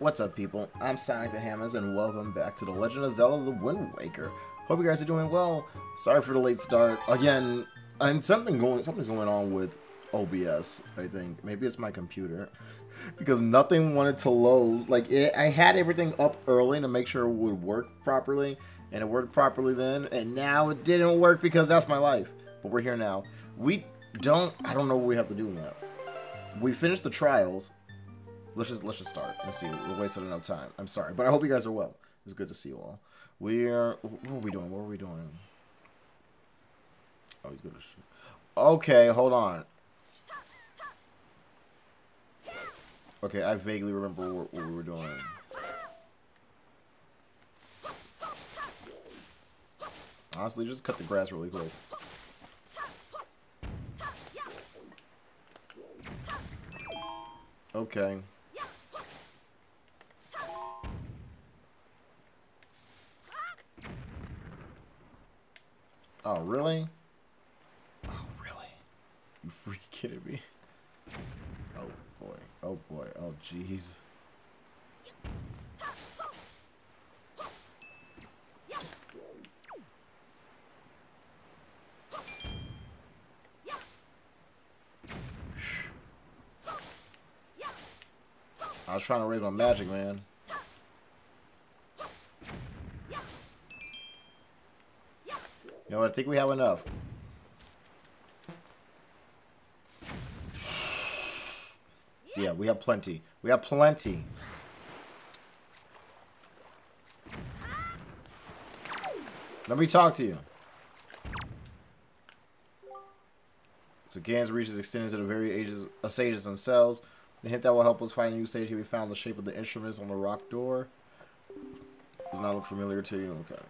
What's up, people? I'm Sonic the Hammons, and welcome back to The Legend of Zelda The Wind Waker. Hope you guys are doing well. Sorry for the late start. Again, and something going, something's going on with OBS, I think. Maybe it's my computer. Because nothing wanted to load. Like, it, I had everything up early to make sure it would work properly, and it worked properly then, and now it didn't work because that's my life. But we're here now. We don't, I don't know what we have to do now. We finished the trials, let's just let's just start. Let's see. We're wasting enough time. I'm sorry, but I hope you guys are well. It's good to see you all. We're what are we doing? What are we doing? Oh, he's to shoot. Okay, hold on. Okay, I vaguely remember what, what we were doing. Honestly, just cut the grass really quick. Okay. Oh, really? Oh, really? You freaking kidding me? Oh, boy. Oh, boy. Oh, jeez. I was trying to raise my magic, man. You know what? I think we have enough. Yeah, we have plenty. We have plenty. Let me talk to you. So Gans reaches extended to the very ages, uh, sages themselves. The hint that will help us find a new sage here we found the shape of the instruments on the rock door. Does not look familiar to you? Okay.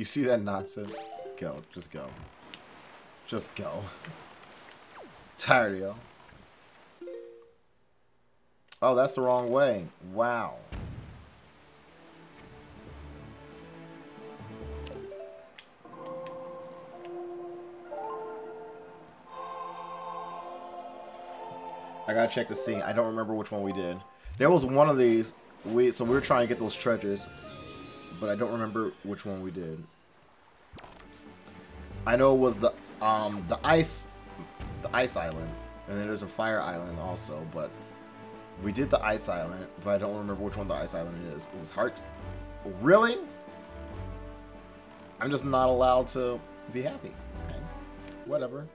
You see that nonsense? Go. Just go. Just go. Tired of y'all. Oh, that's the wrong way. Wow. I gotta check the scene. I don't remember which one we did. There was one of these. We so we were trying to get those treasures, but I don't remember which one we did. I know it was the um the ice the ice island, and then there's a fire island also, but we did the ice island, but I don't remember which one the ice island is. It was Heart. Really? I'm just not allowed to be happy. Okay. Whatever.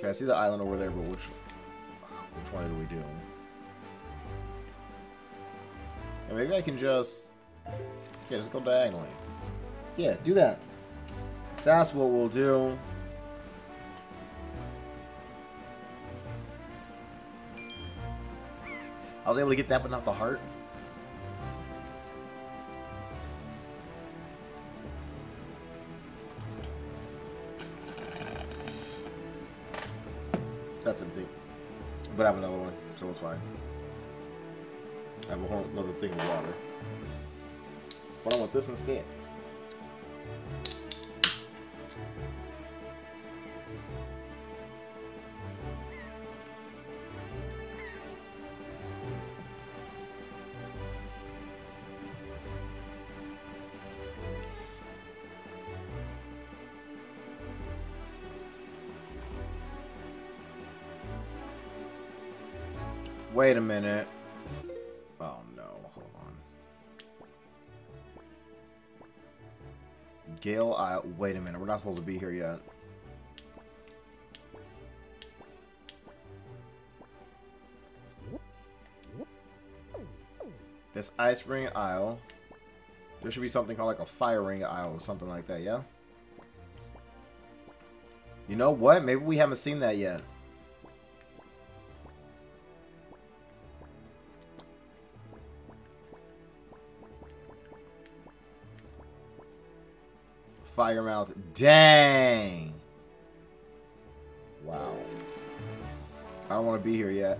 Okay, I see the island over there, but which which one do we do? And maybe I can just yeah, just go diagonally. Yeah, do that. That's what we'll do. I was able to get that, but not the heart. That's empty. But I have another one, so it's fine. I have a whole another thing of water. But I want this instead. Wait a minute. Oh no, hold on. Gale, I wait a minute. We're not supposed to be here yet. This Ice Ring Isle. There should be something called like a Fire Ring Isle or something like that, yeah? You know what? Maybe we haven't seen that yet. Fire mouth. Dang. Wow. I don't want to be here yet.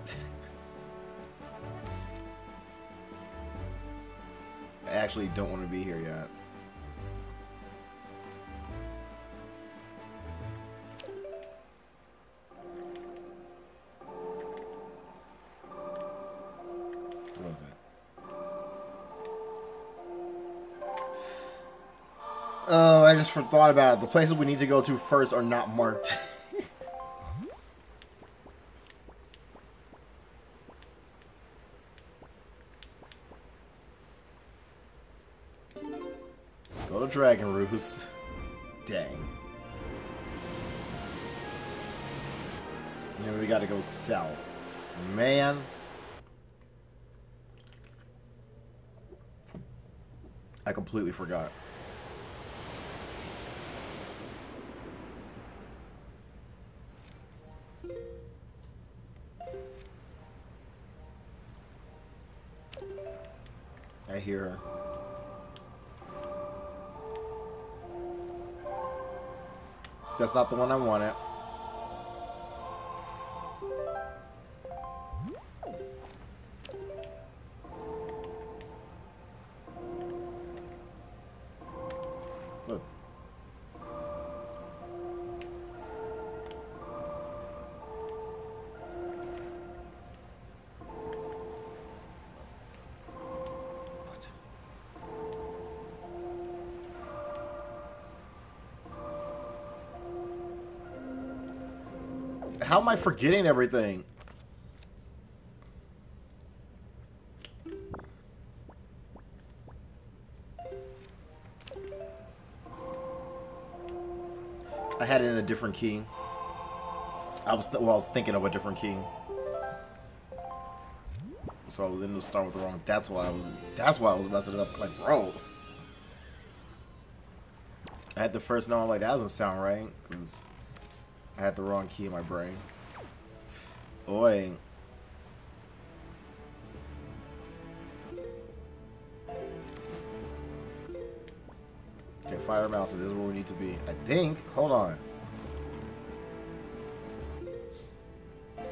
I actually don't want to be here yet. Just thought about it. The places we need to go to first are not marked. go to Dragon Roost. Dang. And we gotta go south. Man. I completely forgot. That's not the forgetting everything? I had it in a different key. I was well, I was thinking of a different key. So I was in the start with the wrong. That's why I was. That's why I was messing it up. Like, bro. I had the first note. I'm like, that doesn't sound right because I had the wrong key in my brain. Okay, fire mountain. This is where we need to be. I think. Hold on.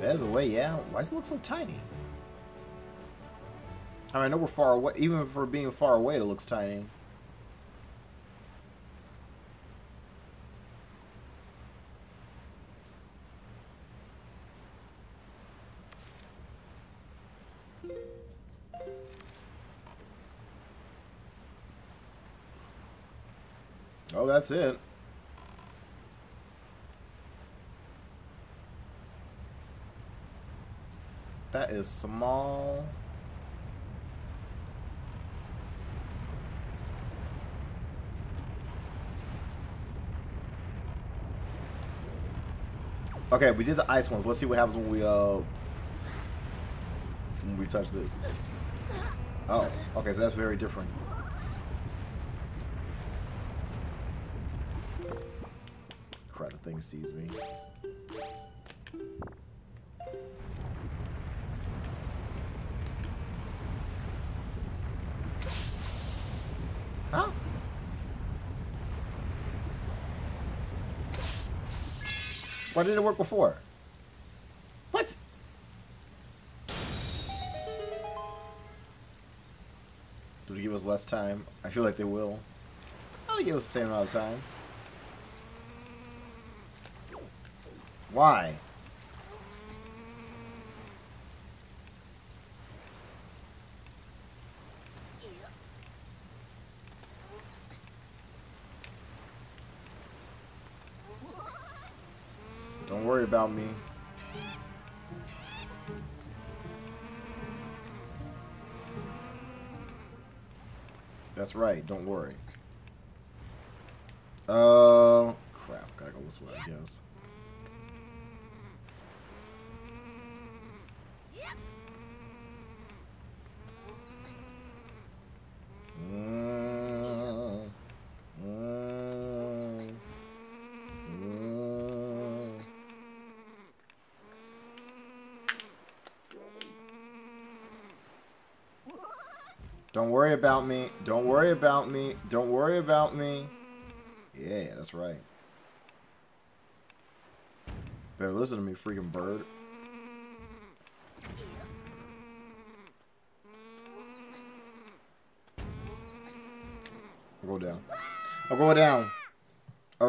There's a way, yeah. Why does it look so tiny? I mean, I know we're far away. Even for being far away, it looks tiny. Oh, that's it. That is small. Okay, we did the ice ones. Let's see what happens when we uh when we touch this. Oh, okay, so that's very different. Thing sees me. Why didn't it work before? What? Do they give us less time? I feel like they will. I'll give us the same amount of time. Why? Don't worry about me. That's right, don't worry. Uh, crap, gotta go this way, I guess. Mm, mm, mm. Don't worry about me. Don't worry about me. Don't worry about me. Yeah, that's right. Better listen to me, freaking bird. I'll go down. I'll go down. All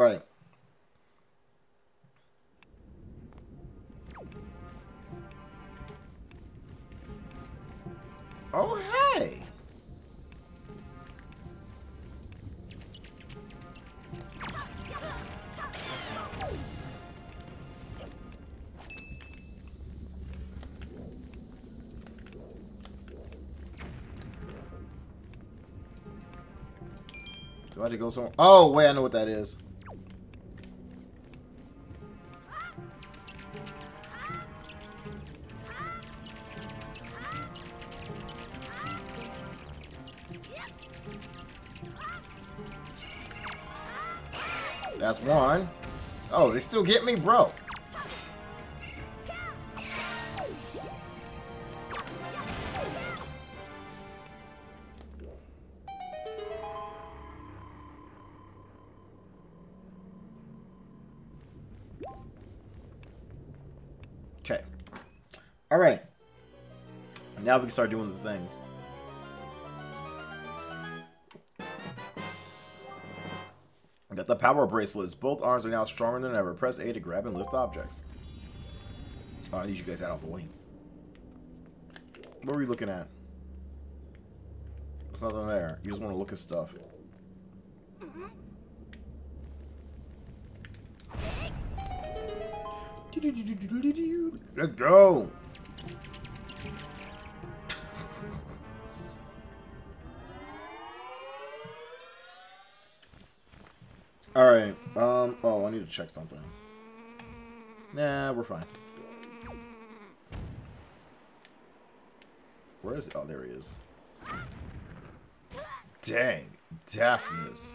go somewhere? Oh, wait, I know what that is. That's one. Oh, they still get me? Bro. Can start doing the things. Got the power bracelets. Both arms are now stronger than ever. Press A to grab and lift objects. Oh, I need you guys out of the way. What were you looking at? There's nothing there. You just want to look at stuff. Mm-hmm. Let's go! Um, oh, I need to check something. Nah, we're fine. Where is he? Oh, there he is. Dang, Daphnes.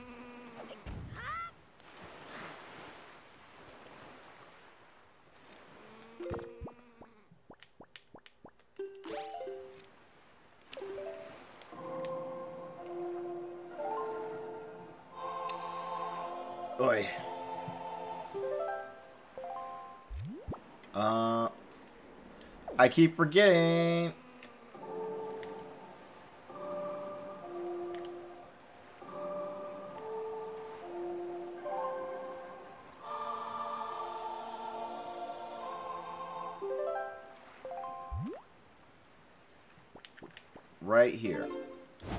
Keep forgetting. Right here.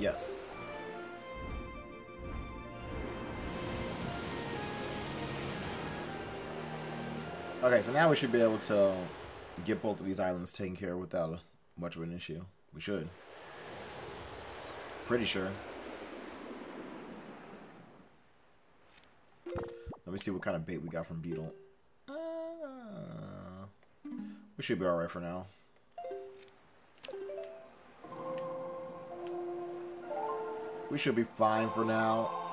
Yes. Okay, so now we should be able to get both of these islands taken care of without much of an issue. We should. Pretty sure. Let me see what kind of bait we got from Beedle. Uh, we should be alright for now. We should be fine for now.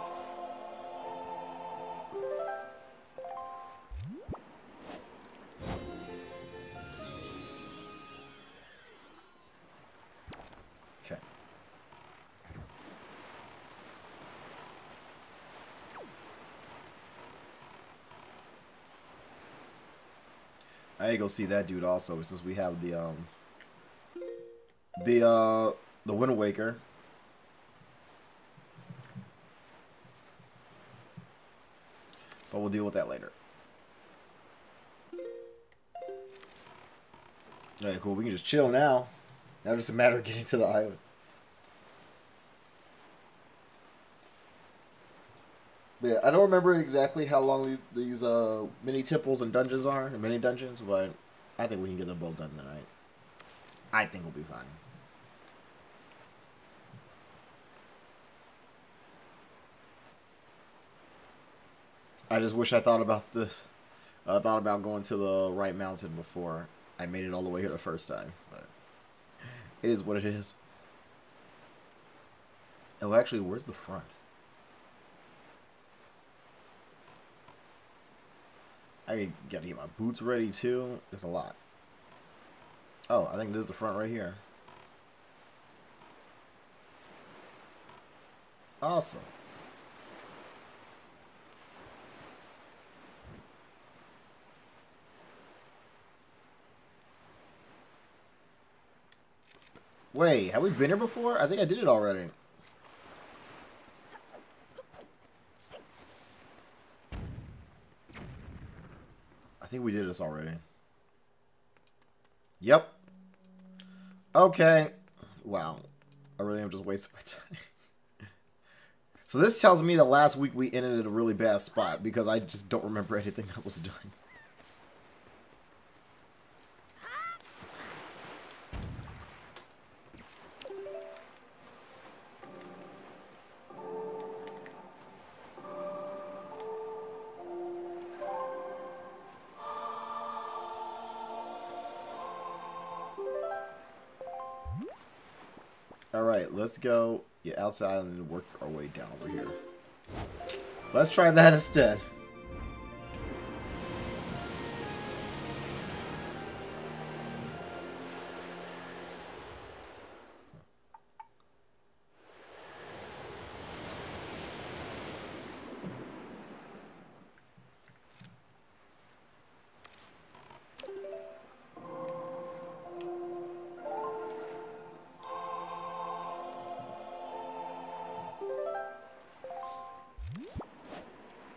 Go see that dude also since we have the um the uh the Wind Waker. But we'll deal with that later. Alright, cool. We can just chill now. Now it's just a matter of getting to the island. Yeah, I don't remember exactly how long these these uh mini temples and dungeons are, mini dungeons, but I think we can get them both done tonight. I think we'll be fine. I just wish I thought about this. I thought about going to the right mountain before I made it all the way here the first time, but it is what it is. Oh, actually, where's the front? I gotta get my boots ready too. It's a lot. Oh, I think this is the front right here. Awesome. Wait, have we been here before? I think I did it already. Think we did this already. Yep. Okay. Wow. I really am just wasting my time. so this tells me that last week we ended at a really bad spot because I just don't remember anything that was done. Let's go get outside and work our way down over here. Let's try that instead.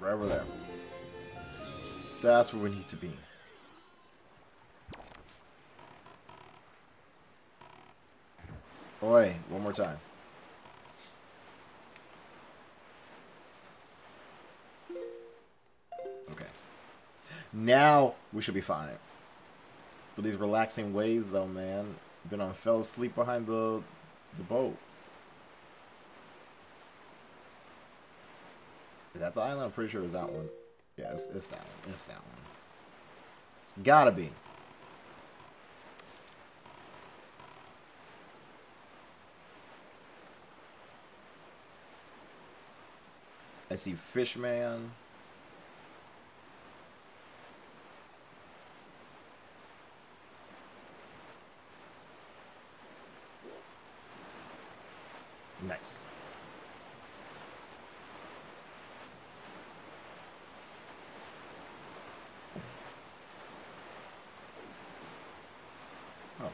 Right over there. That's where we need to be. Oi, one more time. Okay. Now we should be fine. But these relaxing waves though, man. Been on fell asleep behind the the boat. Is that the island? I'm pretty sure it's that one. Yeah, it's, it's that one. It's that one. It's gotta be. I see Fishman. Nice. Oh.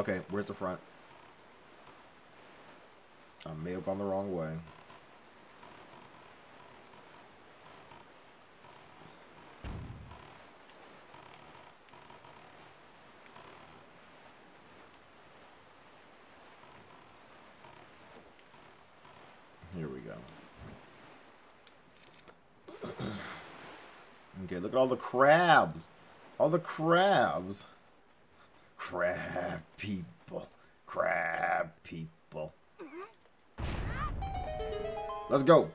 Okay, where's the front? I may have gone the wrong way. Here we go. okay, look at all the crabs. All the crabs. Crab people. Crab people. Mm-hmm. Let's go.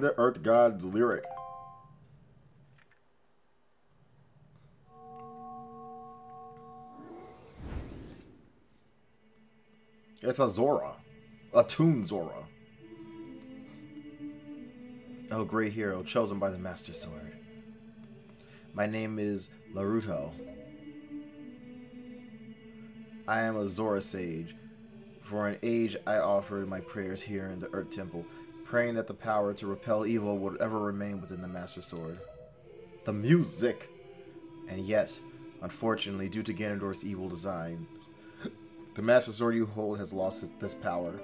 The Earth God's lyric. It's a Zora. A Toon Zora. Oh, great hero, chosen by the Master Sword. My name is Laruto. I am a Zora sage. For an age, I offered my prayers here in the Earth Temple, praying that the power to repel evil would ever remain within the Master Sword. The music! And yet, unfortunately, due to Ganondorf's evil design, the Master Sword you hold has lost his, this power.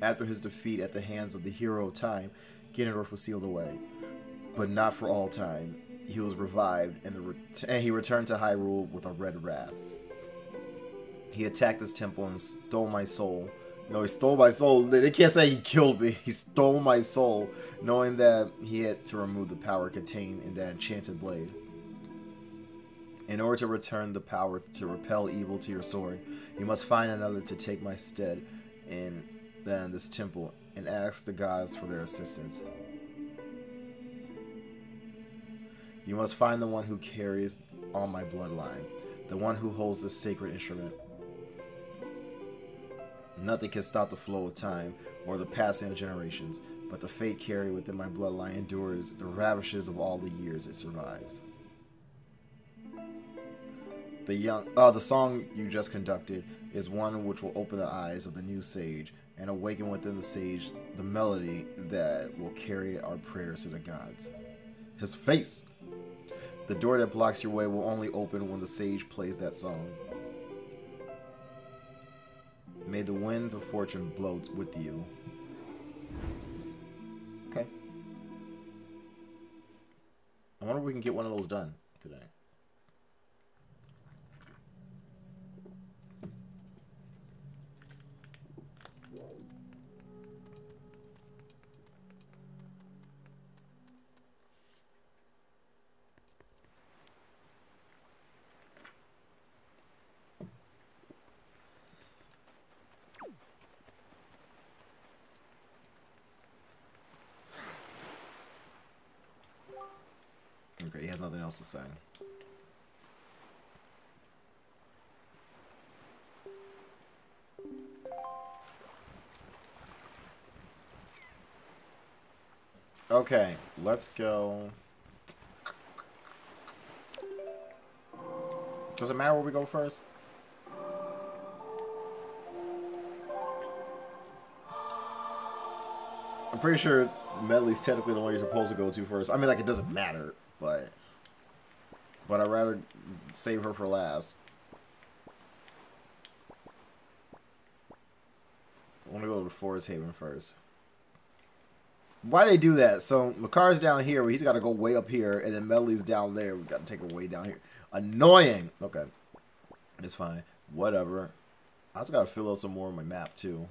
After his defeat at the hands of the Hero of Time, Ganondorf was sealed away. But not for all time. He was revived, and, the and he returned to Hyrule with a red wrath. He attacked this temple and stole my soul. No, he stole my soul. They can't say he killed me. He stole my soul, knowing that he had to remove the power contained in that enchanted blade. In order to return the power to repel evil to your sword, you must find another to take my stead in this temple and ask the gods for their assistance. You must find the one who carries on my bloodline, the one who holds the sacred instrument. Nothing can stop the flow of time or the passing of generations, but the fate carried within my bloodline endures the ravages of all the years it survives. The young, uh, the song you just conducted is one which will open the eyes of the new sage and awaken within the sage the melody that will carry our prayers to the gods. His face! The door that blocks your way will only open when the sage plays that song. May the winds of fortune blow with you. Okay. I wonder if we can get one of those done today. Else to say. Okay, let's go. Does it matter where we go first? I'm pretty sure Medley's technically the one you're supposed to go to first. I mean, like, it doesn't matter, but... But I'd rather save her for last. I want to go to Forest Haven first. Why they do that? So Makar's down here, but he's got to go way up here, and then Medley's down there. We got to take her way down here. Annoying. Okay, it's fine. Whatever. I just got to fill out some more on my map too.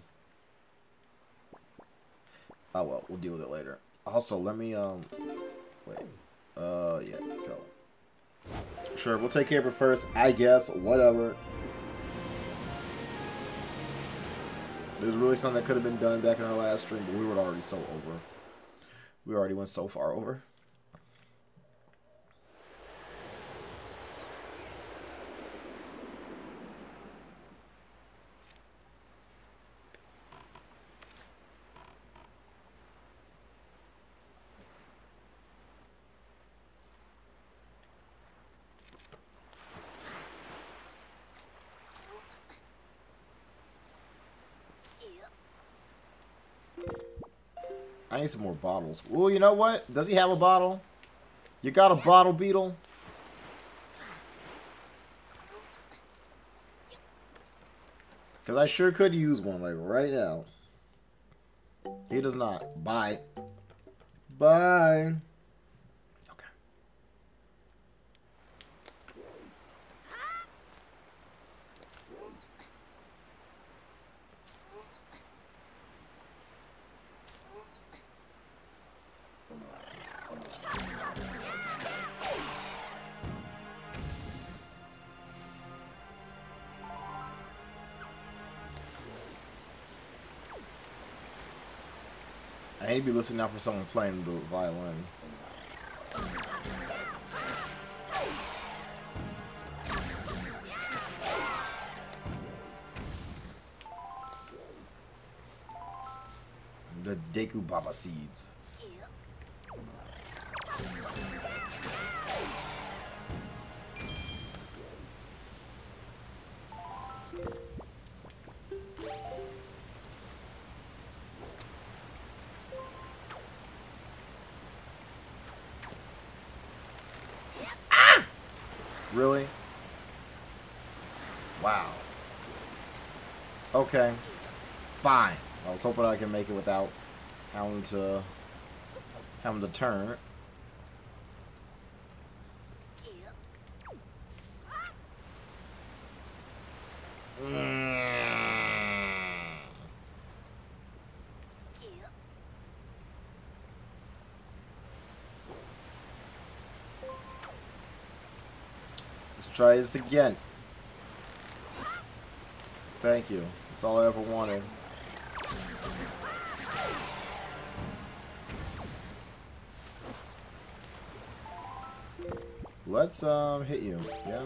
Oh well, we'll deal with it later. Also, let me um, wait. Uh, yeah, go. Sure, we'll take care of it first. I guess. Whatever. There's really something that could have been done back in our last stream, but we were already so over. We already went so far over. Need some more bottles. Well, you know what? Does he have a bottle? You got a bottle, Beedle? Because I sure could use one, like, right now. He does not. Bye. Bye. Be listening out for someone playing the violin. The Deku Baba seeds. Really? Wow. Okay. Fine. I was hoping I can make it without having to having to turn. Try this again. Thank you. That's all I ever wanted. Let's um hit you, yeah?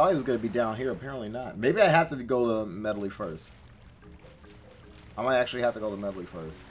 Thought he was going to be down here. Apparently not. Maybe I have to go to Medley first. I might actually have to go to Medley first.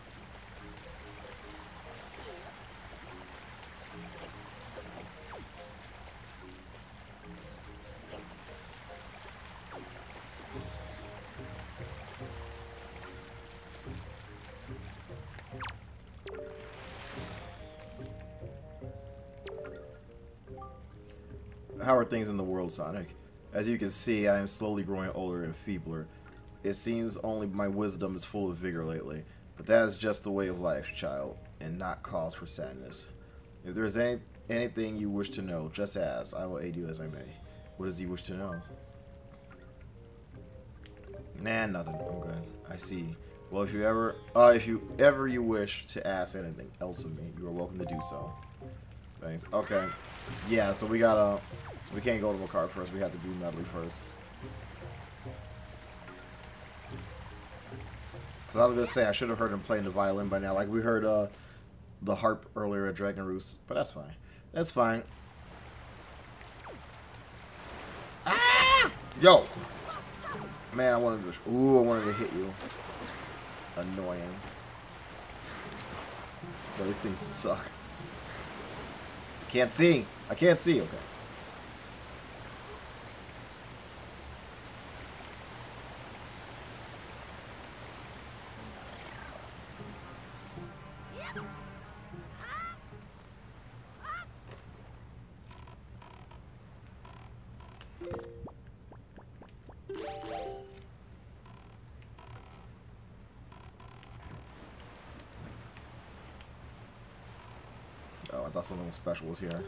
How are things in the world, Sonic? As you can see, I am slowly growing older and feebler. It seems only my wisdom is full of vigor lately, but that is just the way of life, child, and not cause for sadness. If there is any anything you wish to know, just ask. I will aid you as I may. What does he wish to know? Nah, nothing. I'm good. I see. Well, if you ever, uh, if you ever you wish to ask anything else of me, you are welcome to do so. Thanks. Okay. Yeah, so we gotta, we can't go to Makar first. We have to do Medley first. Because I was gonna say I should have heard him playing the violin by now. Like we heard uh, the harp earlier at Dragon Roost, but that's fine. That's fine. Ah! Yo, man, I wanted to. Ooh, I wanted to hit you. Annoying. Yo, these things suck. I can't see. I can't see. Okay. Thought something special was here.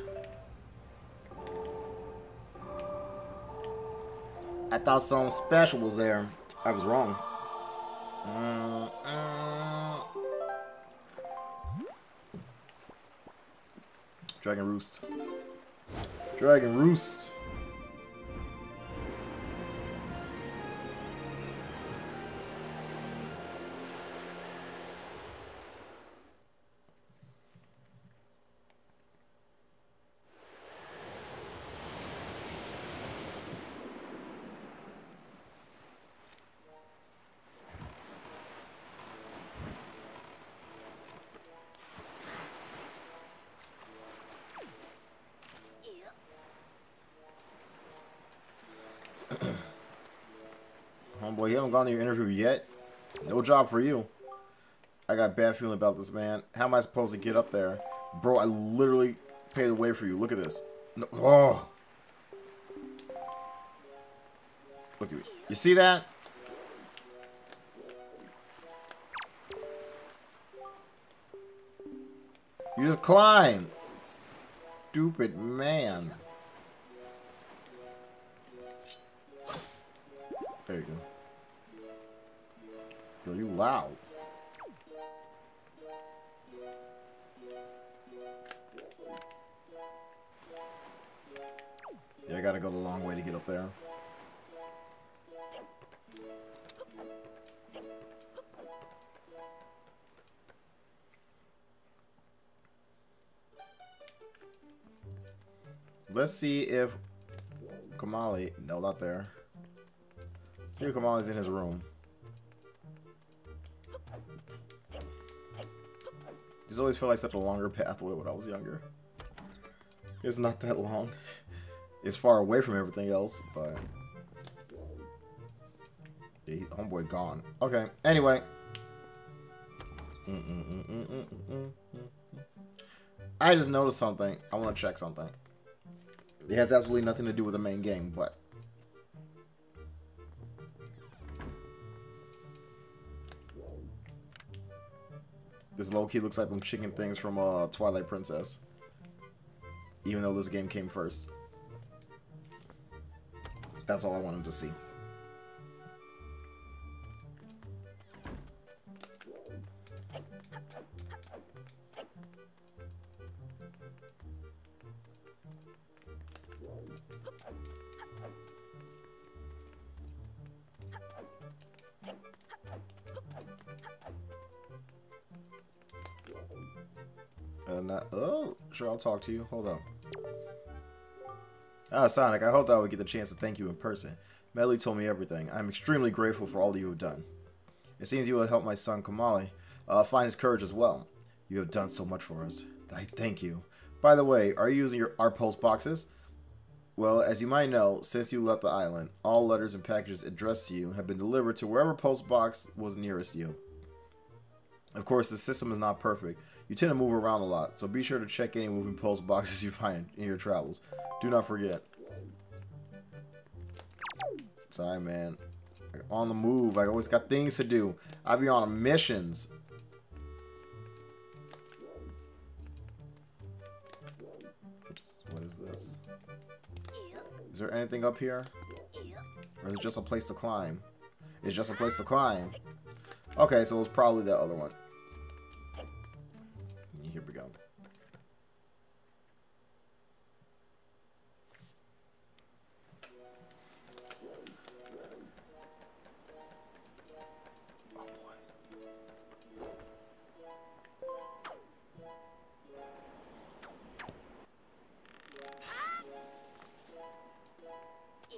I thought something special was there. I was wrong. Uh, uh. Dragon Roost. Dragon Roost. Homeboy, you haven't gone to your interview yet? No job for you. I got bad feeling about this, man. How am I supposed to get up there? Bro, I literally paid the way for you. Look at this. No, oh. Look at me. You see that? You just climb. Stupid man. There you go. Loud. Yeah, I gotta go the long way to get up there. Let's see if Komali, no, not there. See if Komali's in his room. These always felt like such a longer pathway when I was younger. It's not that long. It's far away from everything else, but... Yeah, homeboy gone. Okay, anyway. Mm -mm -mm I just noticed something. I want to check something. It has absolutely nothing to do with the main game, but This low key looks like them chicken things from uh, Twilight Princess. Even though this game came first. That's all I wanted to see. Uh, not, oh, sure, I'll talk to you. Hold on. Ah, Sonic, I hoped I would get the chance to thank you in person. Medli told me everything. I'm extremely grateful for all you have done. It seems you would help my son Komali uh, find his courage as well. You have done so much for us. I thank you. By the way, are you using your our post boxes? Well, as you might know, since you left the island, all letters and packages addressed to you have been delivered to wherever post box was nearest you. Of course, the system is not perfect. You tend to move around a lot, so be sure to check any moving post boxes you find in your travels. Do not forget. Sorry, man. On the move. I always got things to do. I be on missions. What is this? Is there anything up here? Or is it just a place to climb? It's just a place to climb. Okay, so it's probably the other one. Here we go.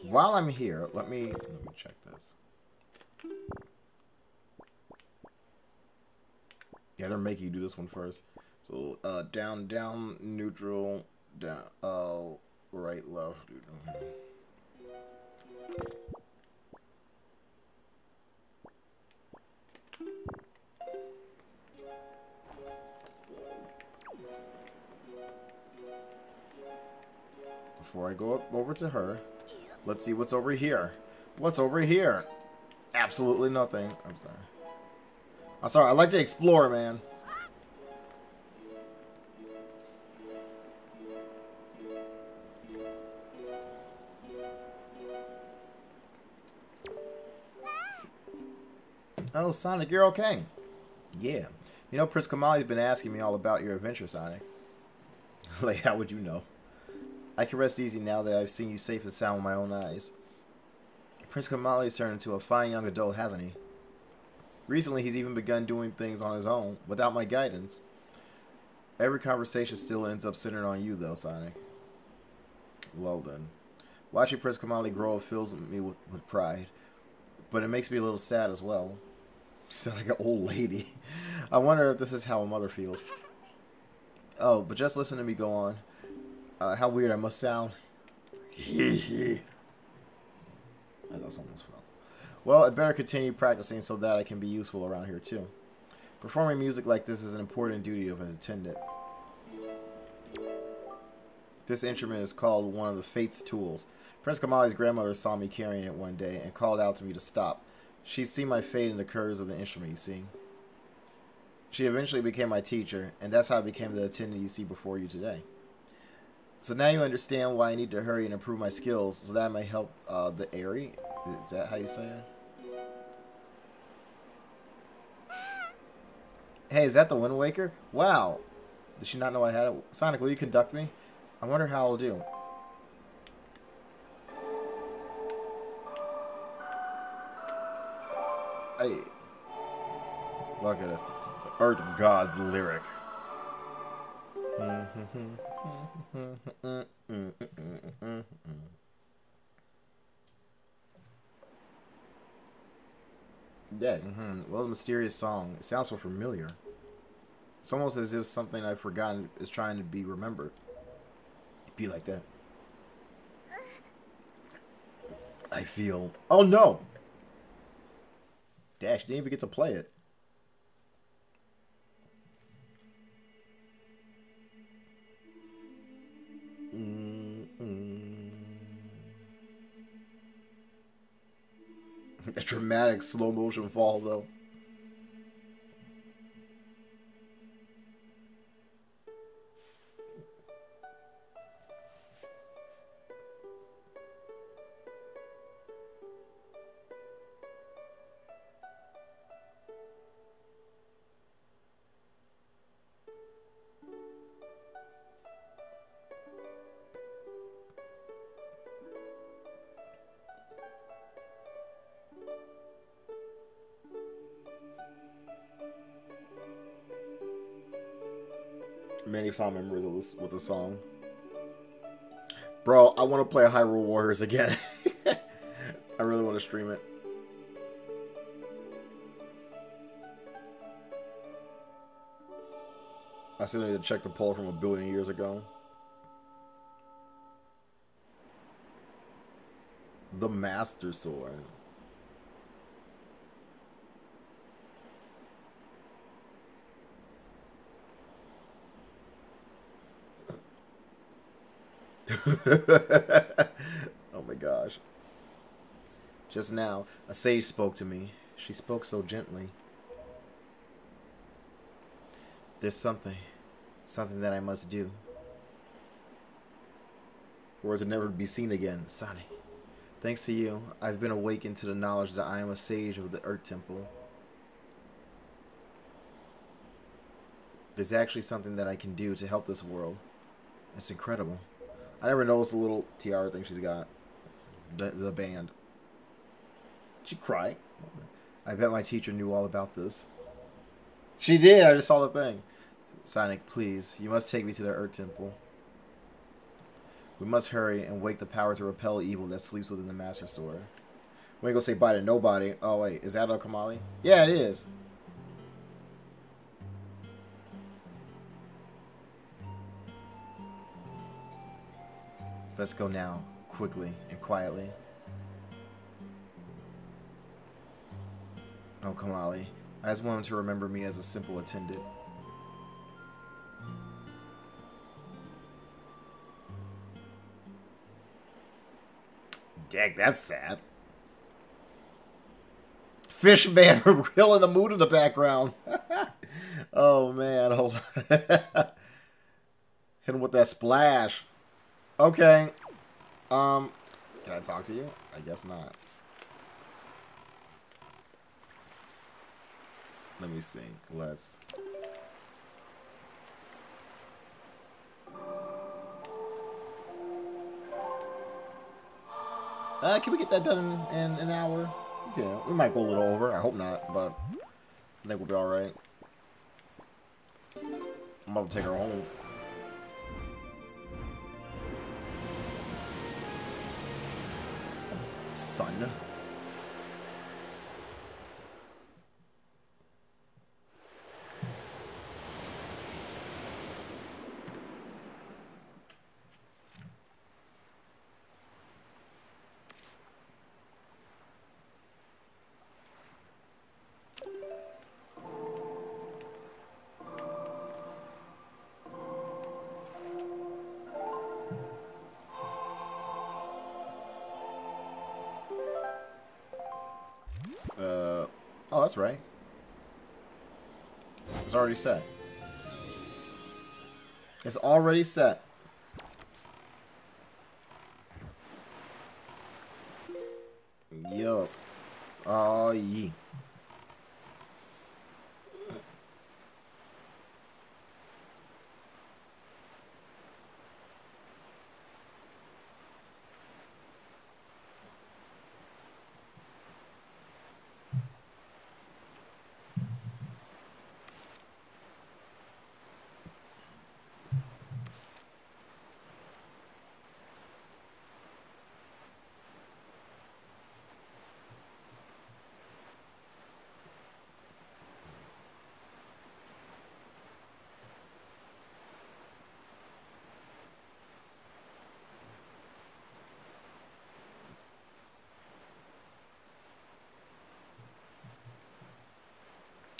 While I'm here, let me let me check this. Yeah, they're making you do this one first. So uh, down, down, neutral, down, uh, right, left. Before I go up over to her, let's see what's over here. What's over here? Absolutely nothing. I'm sorry. I'm sorry. I like to explore, man. Oh, Sonic, you're okay. Yeah. You know, Prince Komali's been asking me all about your adventure, Sonic. like, how would you know? I can rest easy now that I've seen you safe and sound with my own eyes. Prince Komali's turned into a fine young adult, hasn't he? Recently, he's even begun doing things on his own, without my guidance. Every conversation still ends up centered on you, though, Sonic. Well then. Watching Prince Komali grow fills me with, with pride, but it makes me a little sad as well. You sound like an old lady. I wonder if this is how a mother feels. Oh, but just listen to me go on. Uh, how weird I must sound. Hee hee. I thought. Well, I better continue practicing so that I can be useful around here too. Performing music like this is an important duty of an attendant. This instrument is called one of the Fates tools. Prince Komali's grandmother saw me carrying it one day and called out to me to stop. She'd seen my fate in the curves of the instrument, you see. She eventually became my teacher, and that's how I became the attendant you see before you today. So now you understand why I need to hurry and improve my skills so that I may help uh, the Airy. Is that how you say it? Hey, is that the Wind Waker? Wow. Did she not know I had it? Sonic, will you conduct me? I wonder how I'll do. Hey. Look at this. Earth God's lyric. Yeah, mm-hmm. well, mysterious song. It sounds so familiar. It's almost as if something I've forgotten is trying to be remembered. It'd be like that. I feel. Oh no! Dash didn't even get to play it. Mm -mm. A dramatic slow motion fall, though. Fond memories of this with song. Bro, I want to play Hyrule Warriors again. I really want to stream it. I still need to check the poll from a billion years ago. The Master Sword. oh my gosh. Just now, a sage spoke to me. She spoke so gently. There's something. Something that I must do. Or to never be seen again, Sonic. Thanks to you, I've been awakened to the knowledge that I am a sage of the Earth Temple. There's actually something that I can do to help this world. It's incredible. I never noticed the little tiara thing she's got. The, the band. Did she cry? I bet my teacher knew all about this. She did. I just saw the thing. Sonic, please. You must take me to the Earth Temple. We must hurry and wake the power to repel evil that sleeps within the Master Sword. We ain't gonna say bye to nobody. Oh, wait. Is that a Komali? Yeah, it is. Let's go now, quickly and quietly. Oh, Komali. I just want him to remember me as a simple attendant. Dang, that's sad. Fishman real in the mood in the background. oh man, hold on. Hit him with that splash. Okay. Um, can I talk to you? I guess not. Let me see. Let's. Uh, can we get that done in, in an hour? Yeah, we might go a little over. I hope not, but I think we'll be alright. I'm about to take her home. Son. Right. It's already set. It's already set. Yup. Oh, yeah.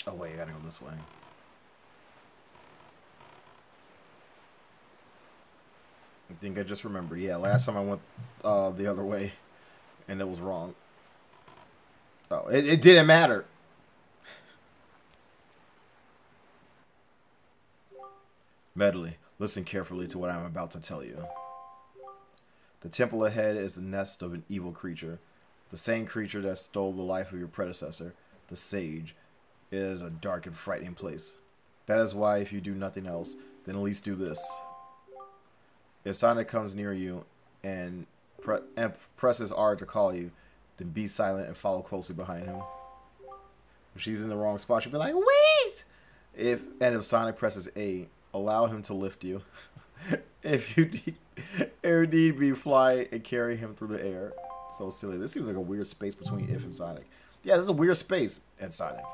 Oh wait, I gotta go this way. I think I just remembered. Yeah, last time I went uh, the other way, and it was wrong. Oh, it, it didn't matter. Medli, listen carefully to what I'm about to tell you. The temple ahead is the nest of an evil creature, the same creature that stole the life of your predecessor, the sage, is a dark and frightening place. That is why if you do nothing else, then at least do this. If Sonic comes near you and, pre and presses R to call you, then be silent and follow closely behind him. If she's in the wrong spot, she'll be like, wait! If And if Sonic presses A Allow him to lift you. if you need, if need be, fly and carry him through the air. So silly. This seems like a weird space between If and Sonic. Yeah, there's a weird space and Sonic.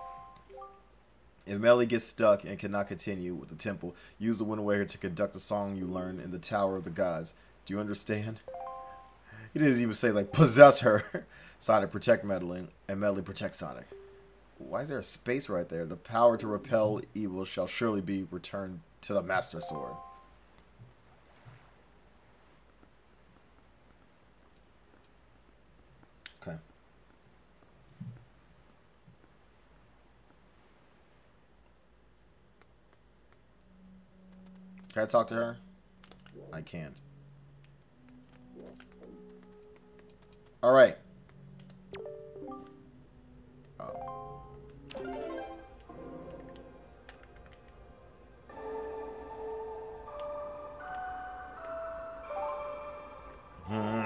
If Medli gets stuck and cannot continue with the temple, use the Wind Waker to conduct the song you learn in the Tower of the Gods. Do you understand? He didn't even say, like, possess her. Sonic protect Medli, and Medli protect Sonic. Why is there a space right there? The power to repel evil shall surely be returned to the Master Sword. Okay. Can I talk to her? I can't. All right. dramatic.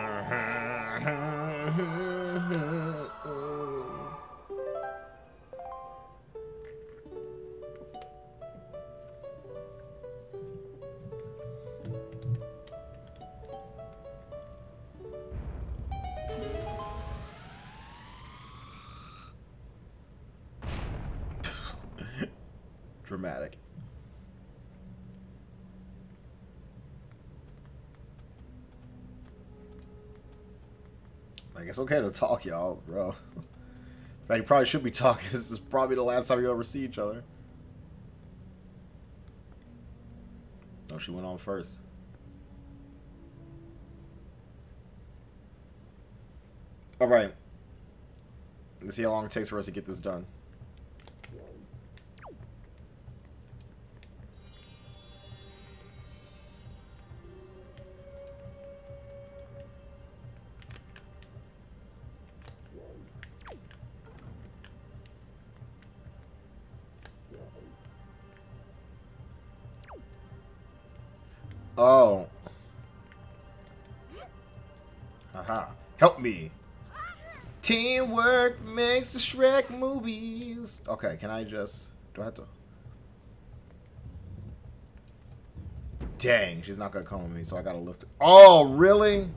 It's okay to talk, y'all, bro. In fact, you probably should be talking. This is probably the last time you ever see each other. Oh, she went on first. Alright. Let's see how long it takes for us to get this done. Movies. Okay, can I just... Do I have to... Dang, she's not gonna come with me, so I gotta lift it. Oh, really?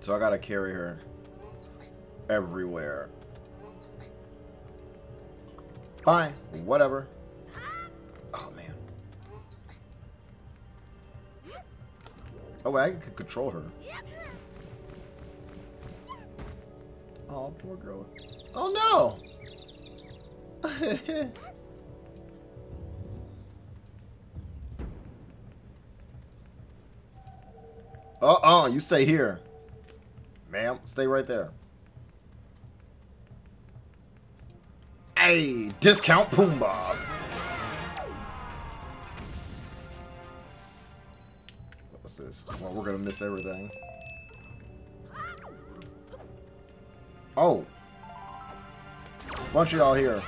So I gotta carry her everywhere. Fine. Whatever. Oh, man. Oh, wait, I can control her. Oh, poor girl. Oh, no! Uh-uh, you stay here. Ma'am, stay right there. Hey, discount Pumbaa. What's this? Well, we're gonna miss everything. Oh. Bunch of y'all here.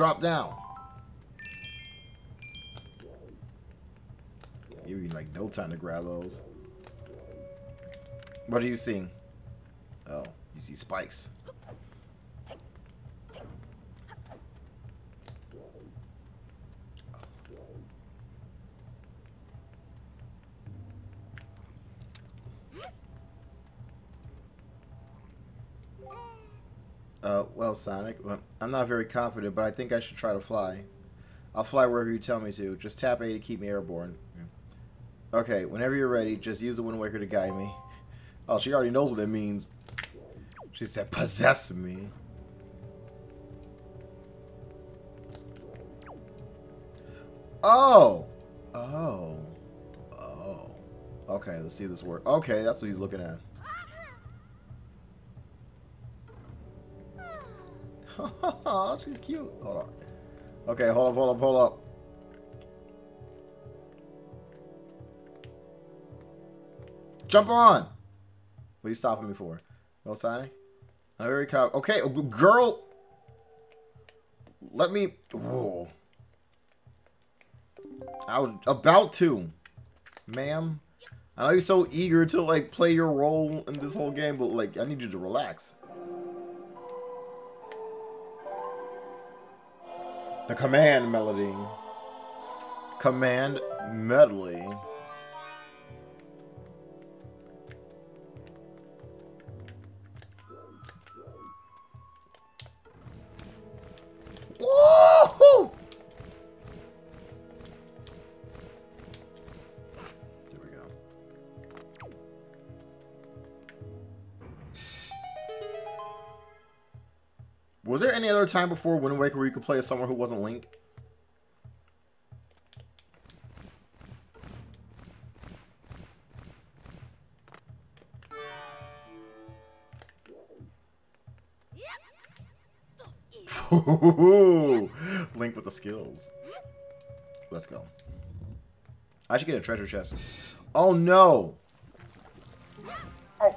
Drop down. Give you like no time to grab those. What are you seeing? Oh, you see spikes. Sonic, I'm not very confident, but I think I should try to fly. I'll fly wherever you tell me to. Just tap A to keep me airborne. Okay, whenever you're ready, just use the Wind Waker to guide me. Oh, she already knows what it means. She said, possess me. Oh! Oh. Oh. Okay, let's see this work. Okay, that's what he's looking at. She's cute. Hold on. Okay, hold up, hold up, hold up. Jump on! What are you stopping me for? No Sonic? I'm very cop. Okay, oh, girl! Let me... Whoa. I was about to. Ma'am? I know you're so eager to, like, play your role in this whole game, but, like, I need you to relax. The command melody. Command medley. Was there any other time before Wind Waker where you could play as someone who wasn't Link? Link with the skills. Let's go. I should get a treasure chest. Oh no! Oh,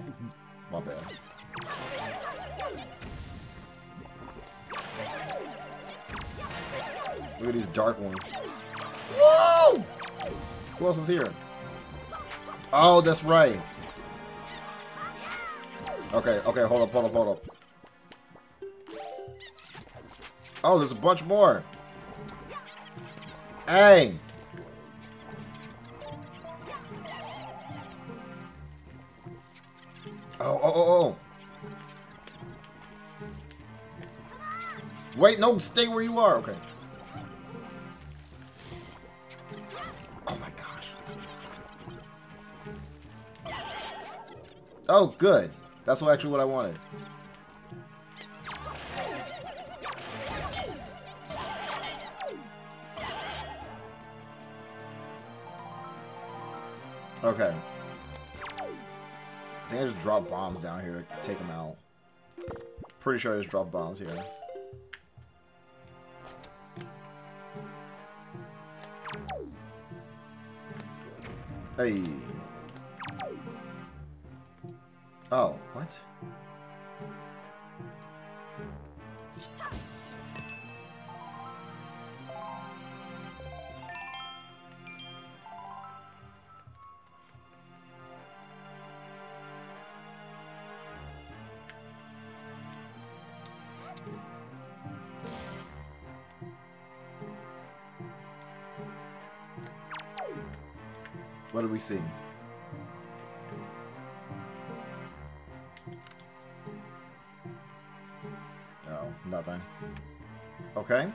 my bad. Look at these dark ones. Whoa! Who else is here? Oh, that's right. Okay, okay, hold up, hold up, hold up. Oh, there's a bunch more. Hey! Oh, oh, oh, oh. Wait, no, stay where you are. Okay. Oh, good. That's actually what I wanted. Okay. I think I just dropped bombs down here to take them out. Pretty sure I just dropped bombs here. Hey. Oh, what? What do we see? Nothing. Okay.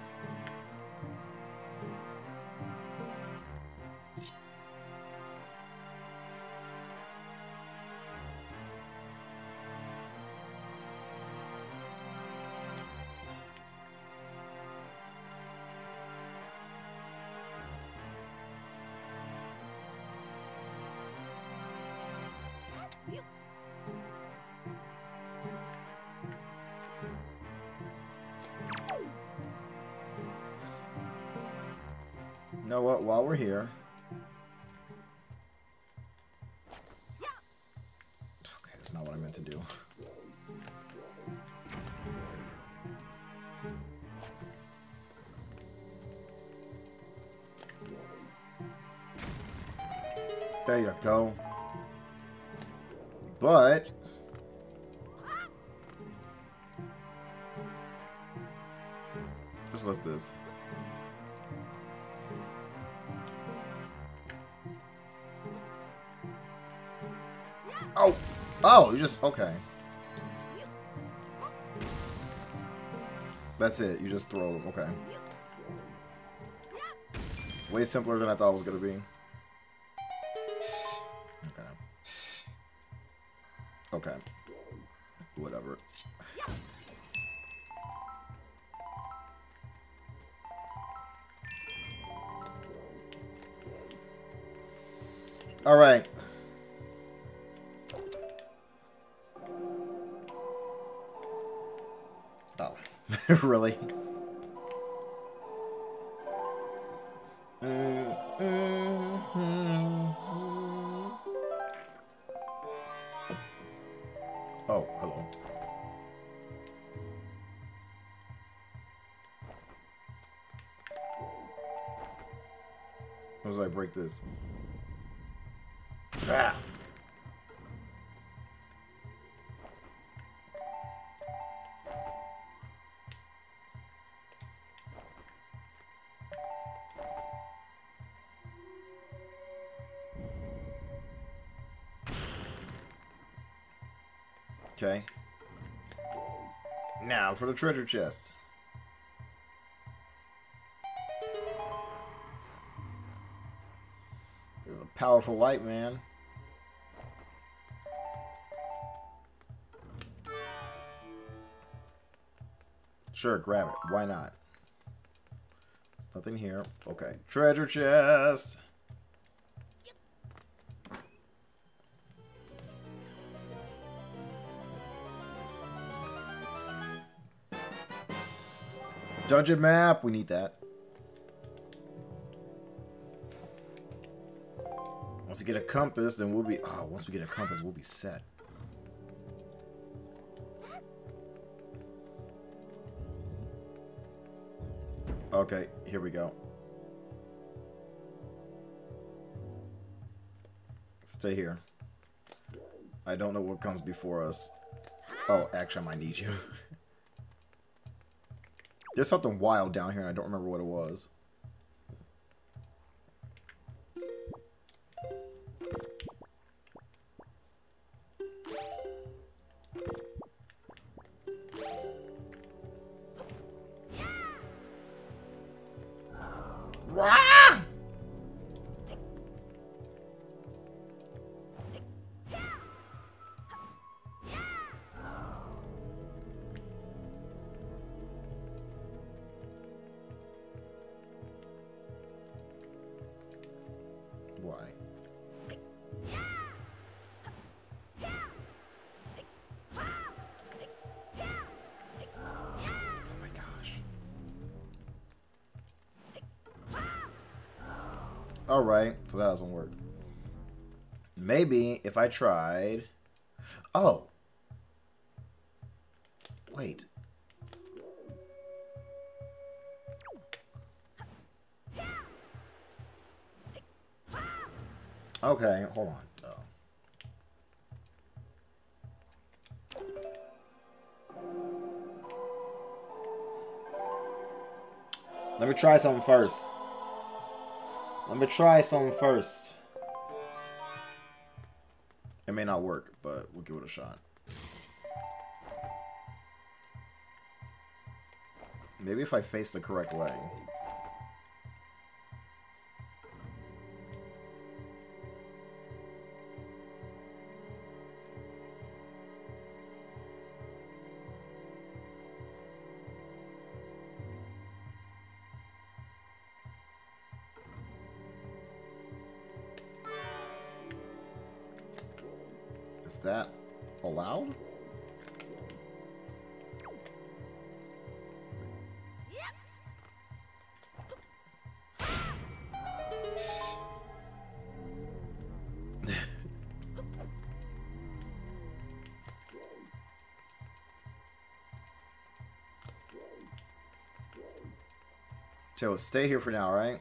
Know what? While we're here. Okay, that's not what I meant to do. There you go. But... Just look this. Oh! You just... Okay. That's it. You just throw them. Okay. Way simpler than I thought it was going to be. Break this? Ah! Okay. Now for the treasure chest. Powerful light, man. Sure, grab it. Why not? There's nothing here. Okay. Treasure chest! Dungeon map, we need that. Get a compass, then we'll be... Oh, once we get a compass, we'll be set. Okay, here we go. Stay here. I don't know what comes before us. Oh, actually, I might need you. There's something wild down here, and I don't remember what it was. Alright, so that doesn't work. Maybe if I tried... Oh! Wait. Okay, hold on. Oh. Let me try something first. Let me try some first. It may not work, but we'll give it a shot. Maybe if I face the correct way. Joe, stay here for now, right?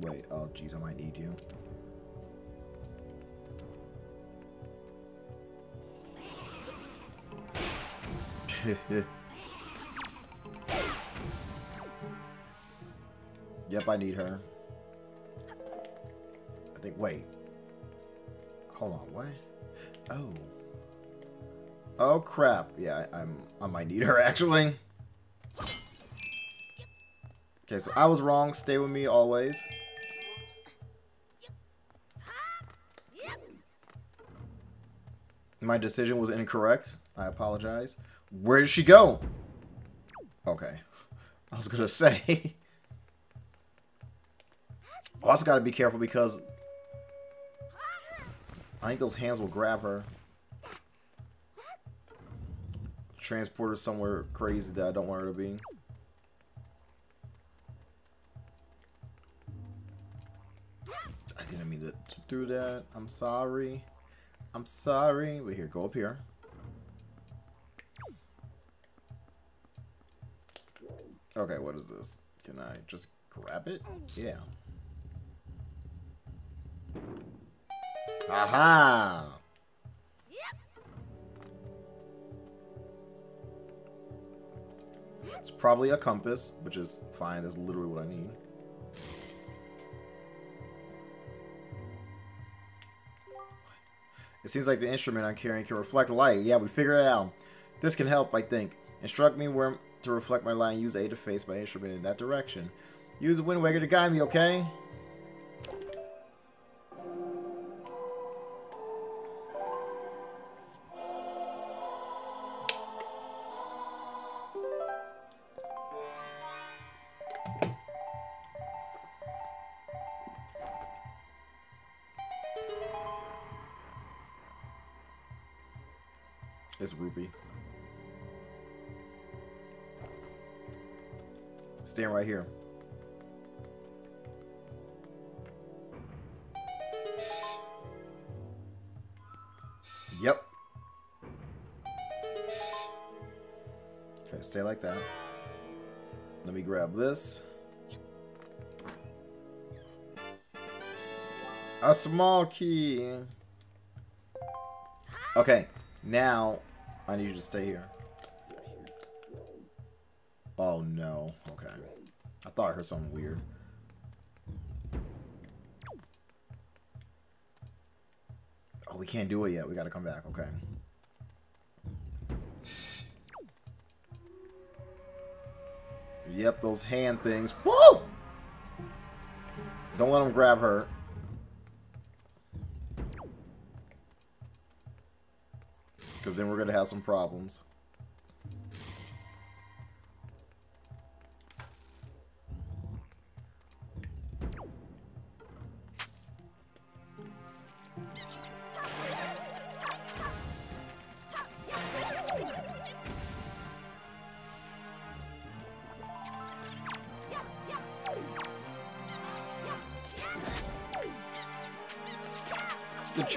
Wait, oh jeez, I might need you. yep, I need her. I think, wait. Hold on, what? Oh. Oh crap. Yeah, I, I'm I might need her actually. Okay, so I was wrong. Stay with me always. My decision was incorrect. I apologize. Where did she go? Okay. I was gonna say. also gotta be careful because I think those hands will grab her. Transport her somewhere crazy that I don't want her to be. I didn't mean to do that. I'm sorry. I'm sorry. But here, go up here. Okay, what is this? Can I just grab it? Yeah. Aha! It's probably a compass, which is fine. That's literally what I need. It seems like the instrument I'm carrying can reflect light. Yeah, we figured it out. This can help, I think. Instruct me where to reflect my light and use A to face my instrument in that direction. Use Wind Waker to guide me, okay? Stand right here. Yep. Okay, stay like that. Let me grab this. A small key. Okay, now I need you to stay here. Thought I heard something weird. Oh, we can't do it yet. We gotta come back. Okay. Yep, those hand things. Woo! Don't let them grab her. Because then we're going to have some problems.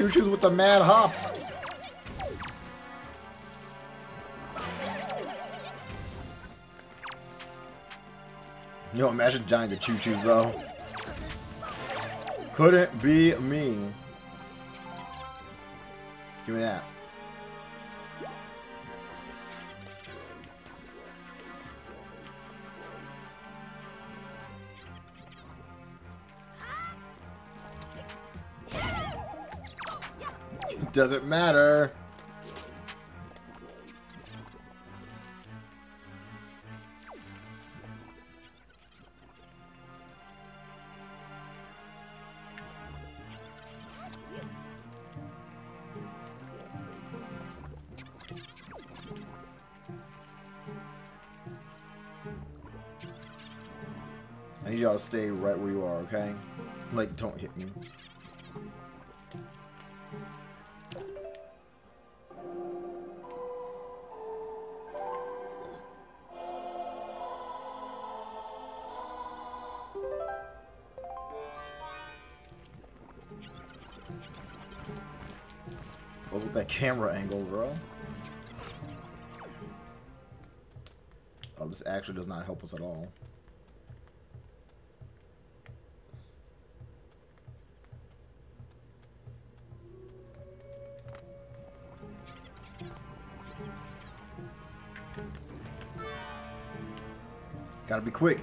Choo-choos with the mad hops. Yo, imagine Johnny the choo-choos though. Couldn't be me. Give me that. Doesn't matter. I need y'all to stay right where you are, okay? Like, don't hit me. Camera angle, bro? Oh, this actually does not help us at all. Gotta be quick.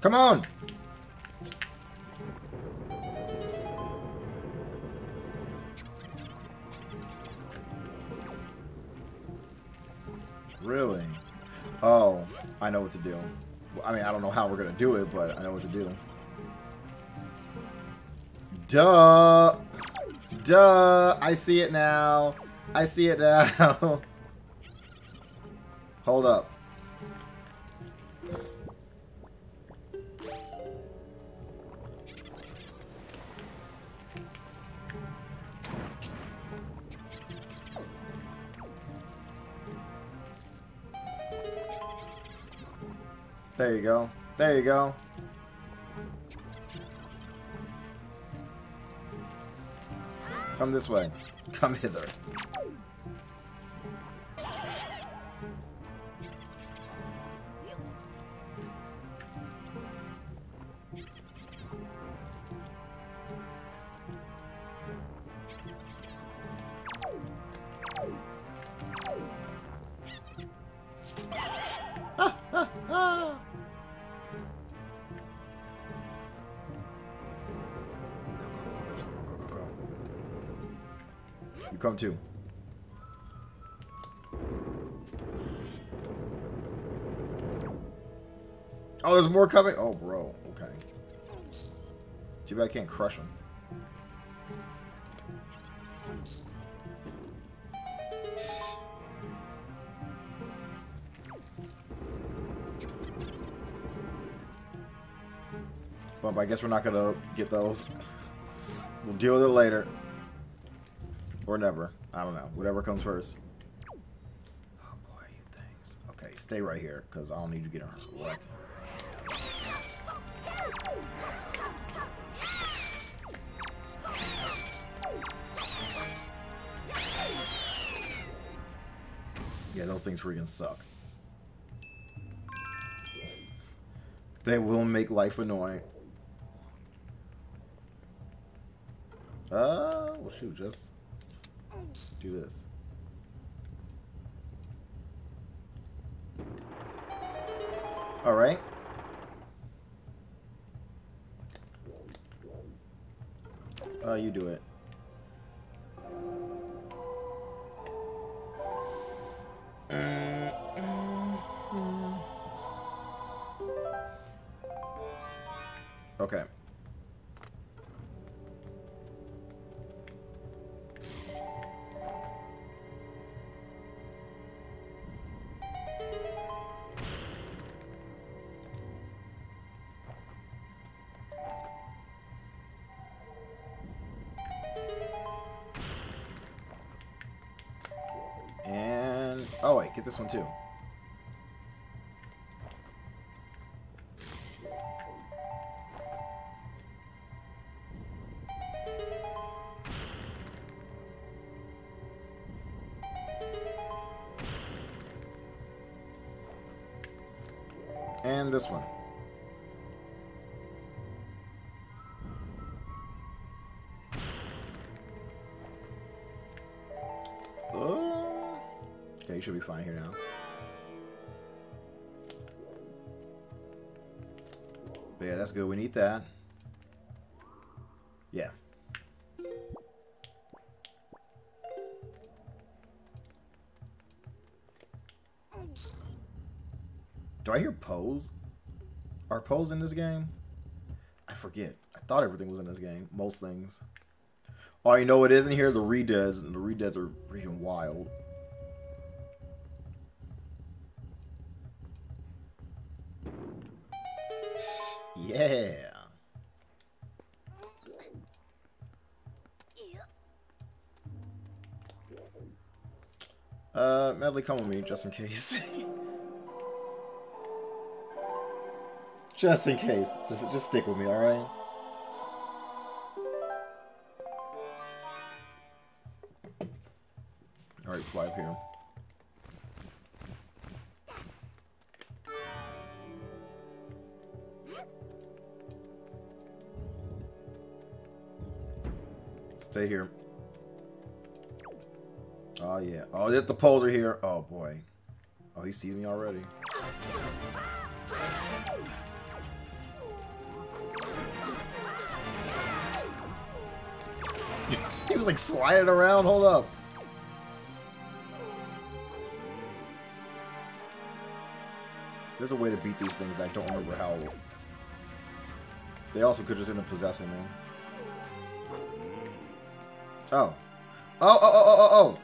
Come on! How we're gonna do it, but I know what to do. Duh! Duh! I see it now. I see it now. There you go. Come this way. Come hither. Come too. Oh, there's more coming? Oh, bro. Okay. Too bad I can't crush him. But I guess we're not gonna get those. We'll deal with it later. Or never. I don't know. Whatever comes first. Oh boy, you things. Okay, stay right here, because I don't need you getting hurt. Yeah, those things freaking suck. They will make life annoying. Uh, well shoot, just this one too. Should be fine here now. But yeah, that's good. We need that. Yeah. Do I hear Poes? Are Poes in this game? I forget. I thought everything was in this game. Most things. Oh, you know what is in here? The redeads. And the redeads are freaking wild. Come with me, just in case. just in case. Just, just stick with me? Alright, Are here. Oh, boy. Oh, he sees me already. he was like sliding around. Hold up. There's a way to beat these things. I don't remember how. They also could just end up possessing me. Oh. Oh, oh, oh, oh, oh, oh.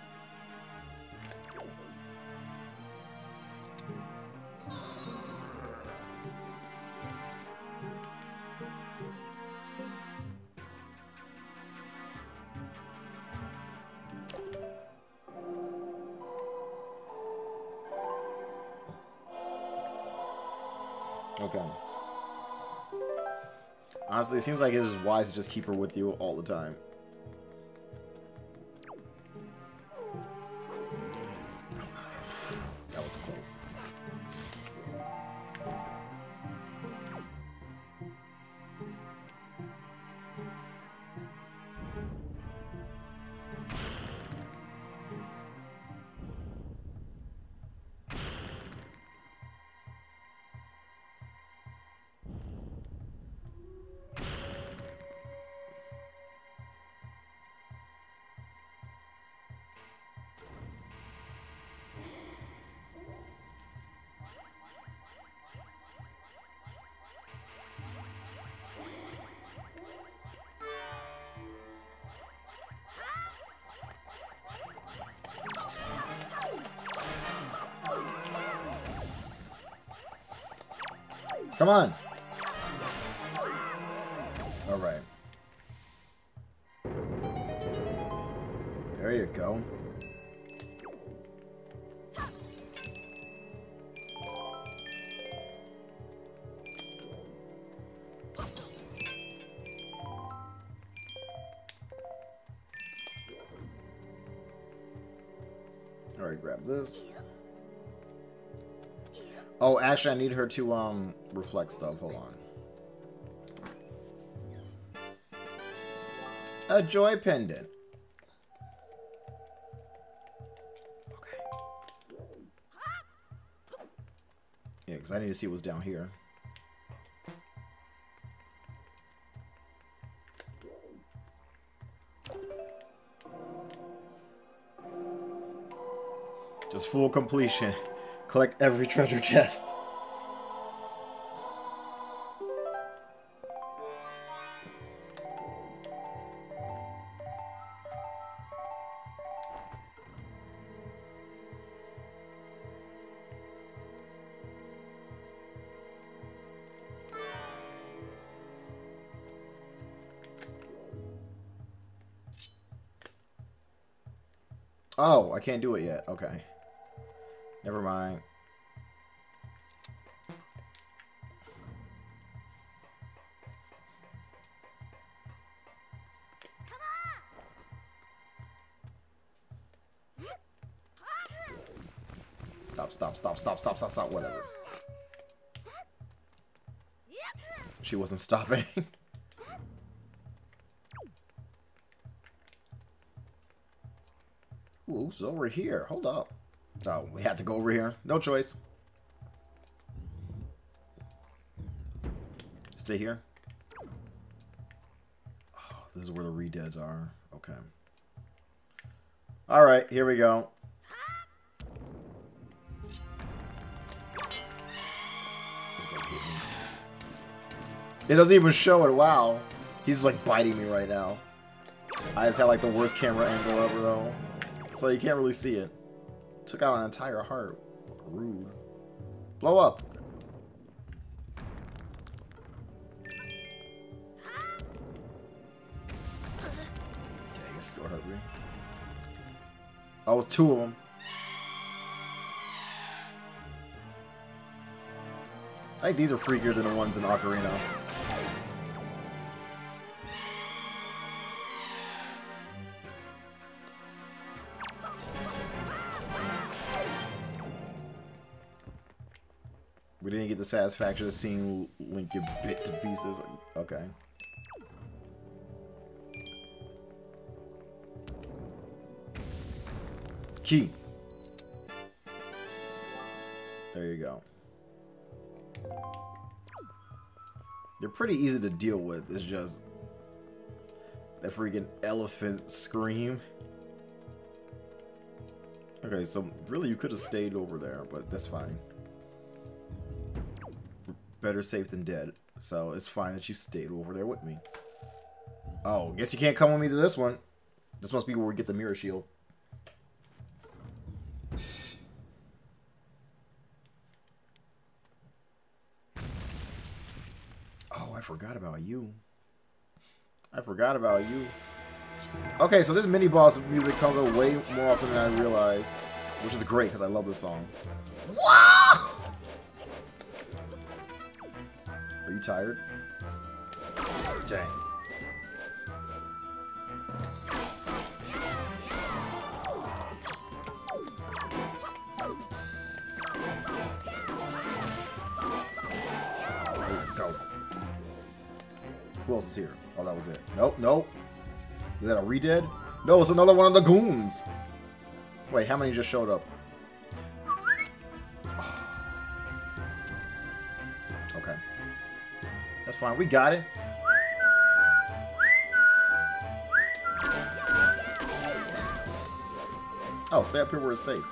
Honestly, it seems like it's just wise to just keep her with you all the time. Come on. All right. There you go. All right, grab this. Oh, actually, I need her to um reflect stuff. Hold on. A joy pendant. Okay. Yeah, because I need to see what's down here. Just full completion. Collect every treasure chest. Oh, I can't do it yet. Okay. Never mind. Stop, stop, stop, stop, whatever. She wasn't stopping. It's over here. Hold up. Oh, we had to go over here. No choice. Stay here. Oh, this is where the redeads are. Okay. Alright, here we go. It doesn't even show it. Wow. He's like biting me right now. I just had like the worst camera angle ever though. So you can't really see it. Took out an entire heart. Rude. Blow up. Dang, it still hurt me. Oh, it's two of them. I think these are freakier than the ones in Ocarina. The satisfaction of seeing Link get bit to pieces. Okay. Key. There you go. They're pretty easy to deal with. It's just that freaking elephant scream. Okay, so really you could have stayed over there, but that's fine. Better safe than dead. So it's fine that you stayed over there with me. Oh, guess you can't come with me to this one. This must be where we get the mirror shield. Oh, I forgot about you. I forgot about you. Okay, so this mini boss music comes up way more often than I realized, which is great because I love this song. Wow! You tired? Dang. Who else is here? Oh, that was it. Nope, nope. Is that a redead? No, it's another one of the goons. Wait, how many just showed up? Fine. We got it. Oh, stay up here where it's safe.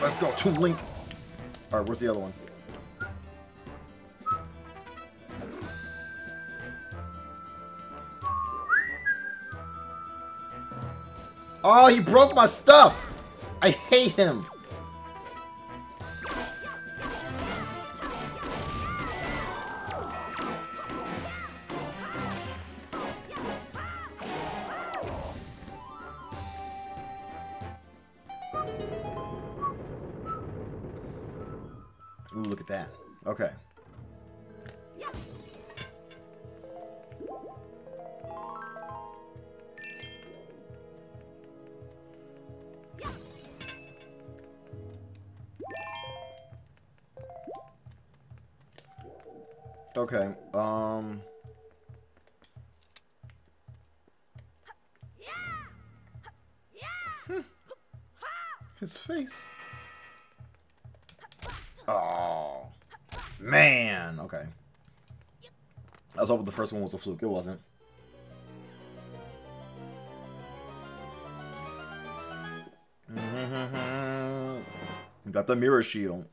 Let's go, Toon Link. Alright, where's the other one? Oh, he broke my stuff! I hate him! One was a fluke. It wasn't. Got the mirror shield.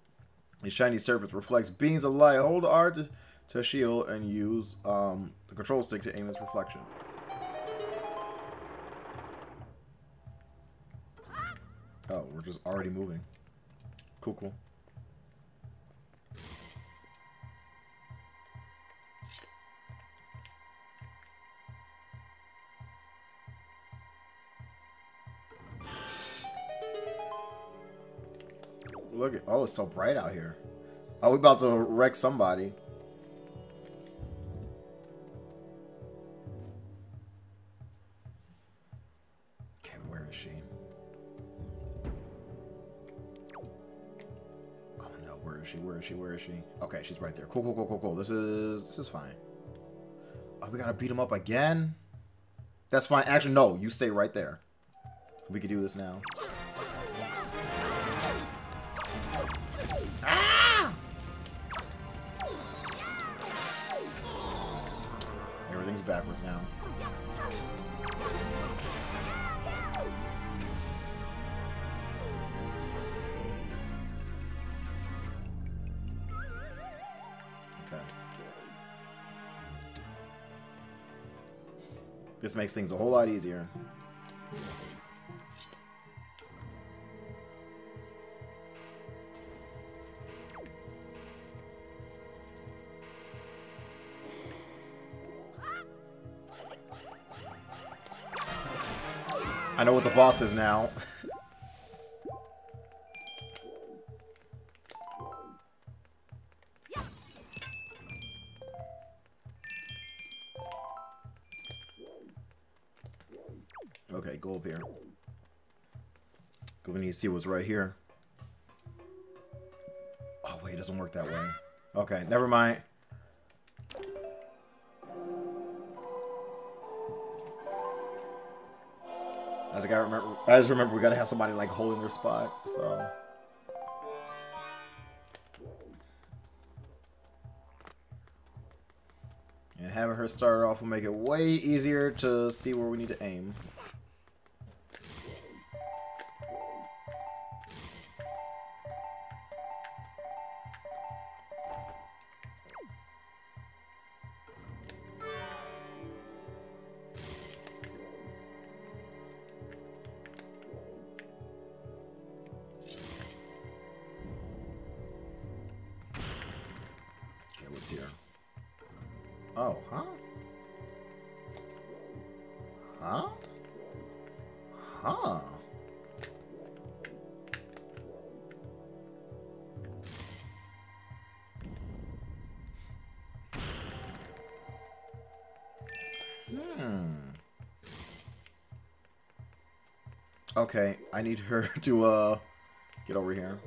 A shiny surface reflects beams of light. Hold R to, to shield and use um, the control stick to aim its reflection. Oh, we're just already moving. Cool, cool. Look at oh, it's so bright out here. Oh, we about to wreck somebody. Okay, where is she? Oh no, where is she? Where is she? Where is she? Okay, she's right there. Cool, cool, cool, cool, cool. This is this is fine. Oh, we gotta beat him up again? That's fine. Actually, no, you stay right there. We can do this now. Everything's backwards now. Okay. This makes things a whole lot easier. I know what the boss is now. okay, go up here. We need to see what's right here. Oh, wait, it doesn't work that way. Okay, never mind. As I remember, I just remember we gotta have somebody like holding their spot. So. And having her start off will make it way easier to see where we need to aim. I need her to, uh, get over here.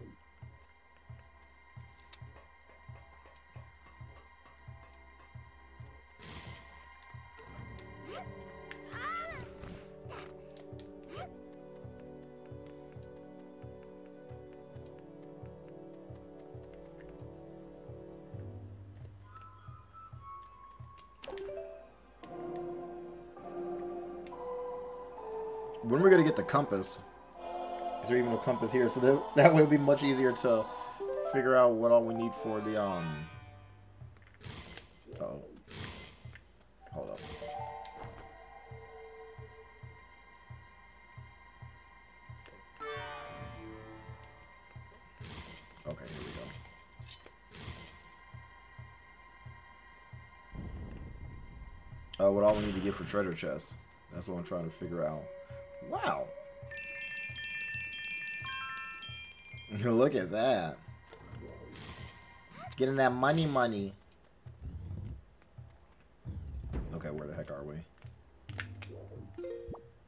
when we're gonna get the compass. Is there even a compass here? So that, that way it'll be much easier to figure out what all we need for the, um... Oh. Hold up. Okay, here we go. Uh, what all we need to get for treasure chests. That's what I'm trying to figure out. Wow. Look at that. Getting that money money. Okay, where the heck are we?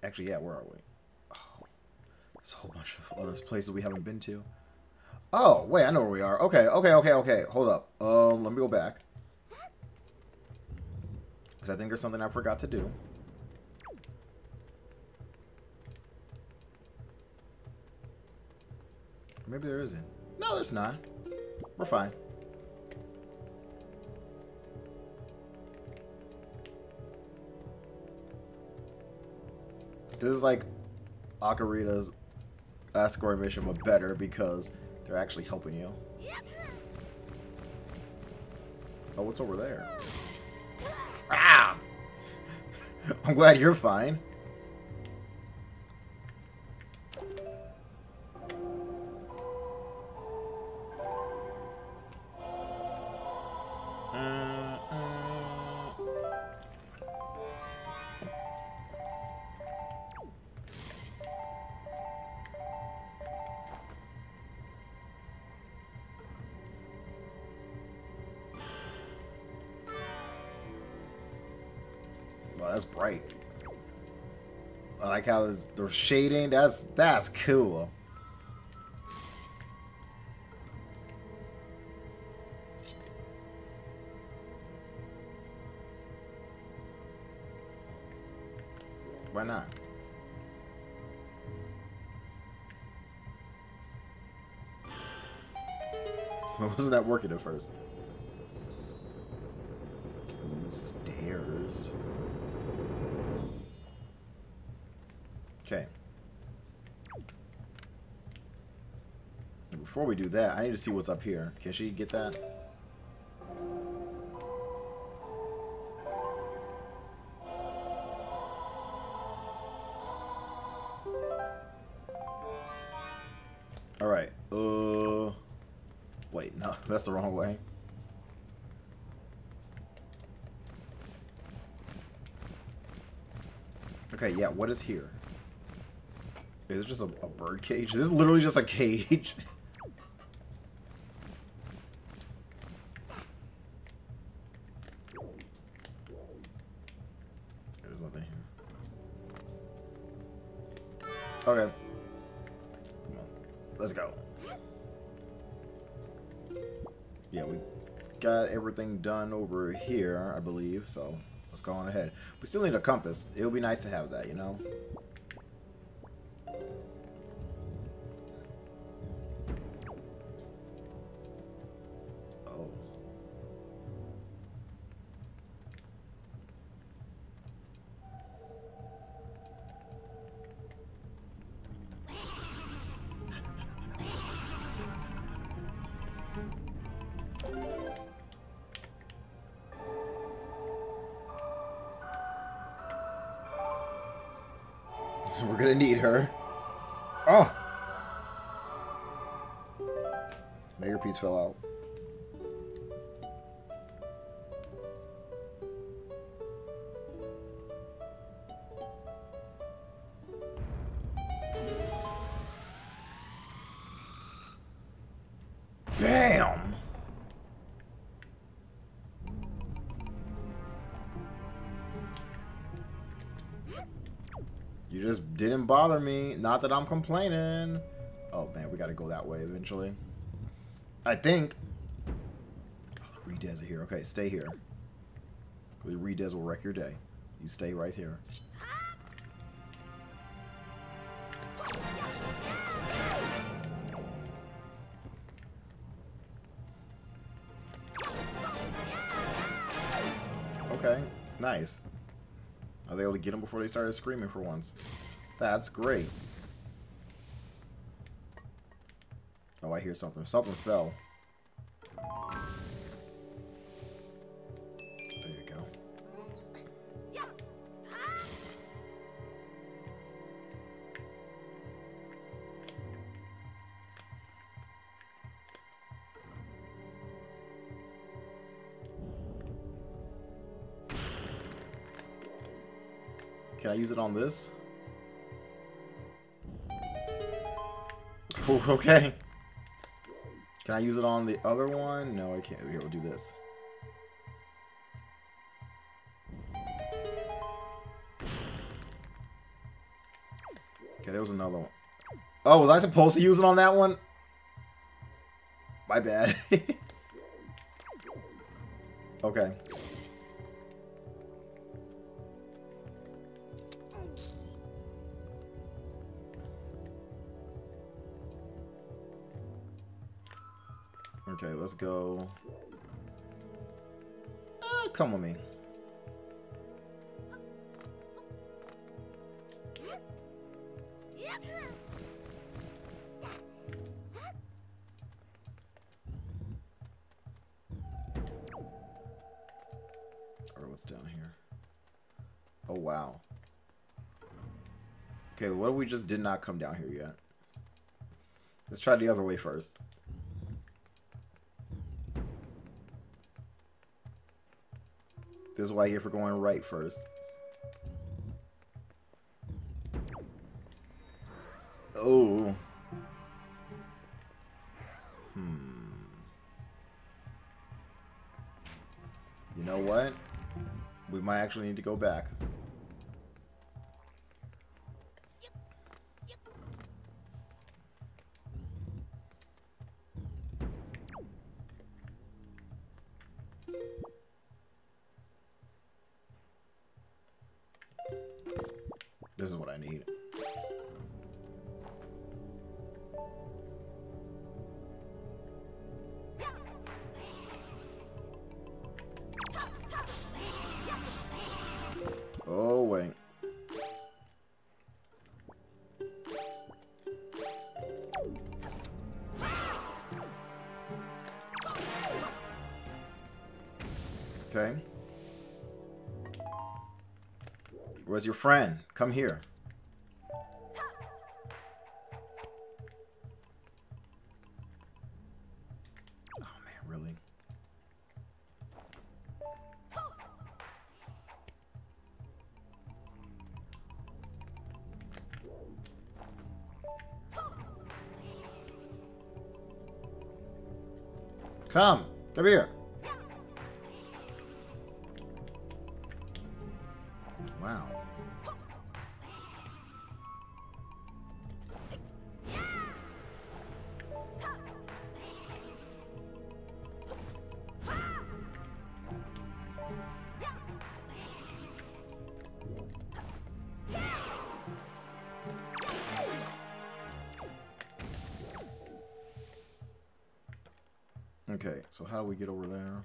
Actually, yeah, where are we? Oh, there's a whole bunch of other places we haven't been to. Oh, wait, I know where we are. Okay, okay, okay, okay. Hold up. Um, let me go back. Because I think there's something I forgot to do. Maybe there isn't. No, there's not. We're fine. This is like Ocarina's escort mission, but better because they're actually helping you. Oh, what's over there? Ah! I'm glad you're fine. The shading. That's that's cool. Why not? Wasn't that working at first? Do that, I need to see what's up here. Can she get that? Alright. Uh... Wait, no. That's the wrong way. Okay, yeah, what is here? Is it just a, a bird cage? This is literally just a cage. so let's go on ahead. We still need a compass. It would be nice to have that, you know? Didn't bother me. Not that I'm complaining. Oh, man, we gotta go that way eventually. I think. Oh, redeads are here. Okay, stay here. The redeads will wreck your day. You stay right here. Okay, nice. I was able to get them before they started screaming for once. That's great. Oh, I hear something. Something fell. There you go. Can I use it on this? Ooh, okay. Can I use it on the other one? No, I can't. Here, we'll do this. Okay, there was another one. Oh, was I supposed to use it on that one? My bad. okay. Okay, let's go. Uh, come with me. Or what's down here? Oh, wow. Okay, what we just did not come down here yet? Let's try the other way first. This is why get for going right first. Oh. Hmm. You know what? We might actually need to go back. Where's your friend? Come here. Oh man, really? Come, come here. Get over there?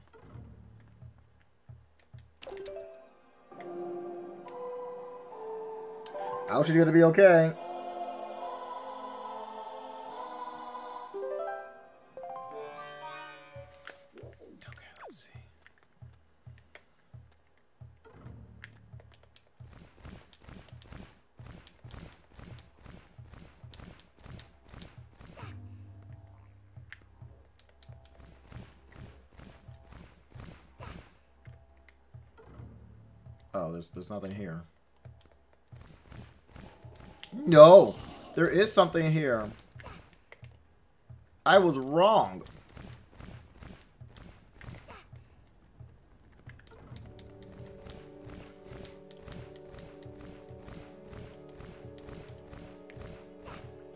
Ouch is gonna be. Okay, Oh, there's there's nothing here. No, there is something here. I was wrong.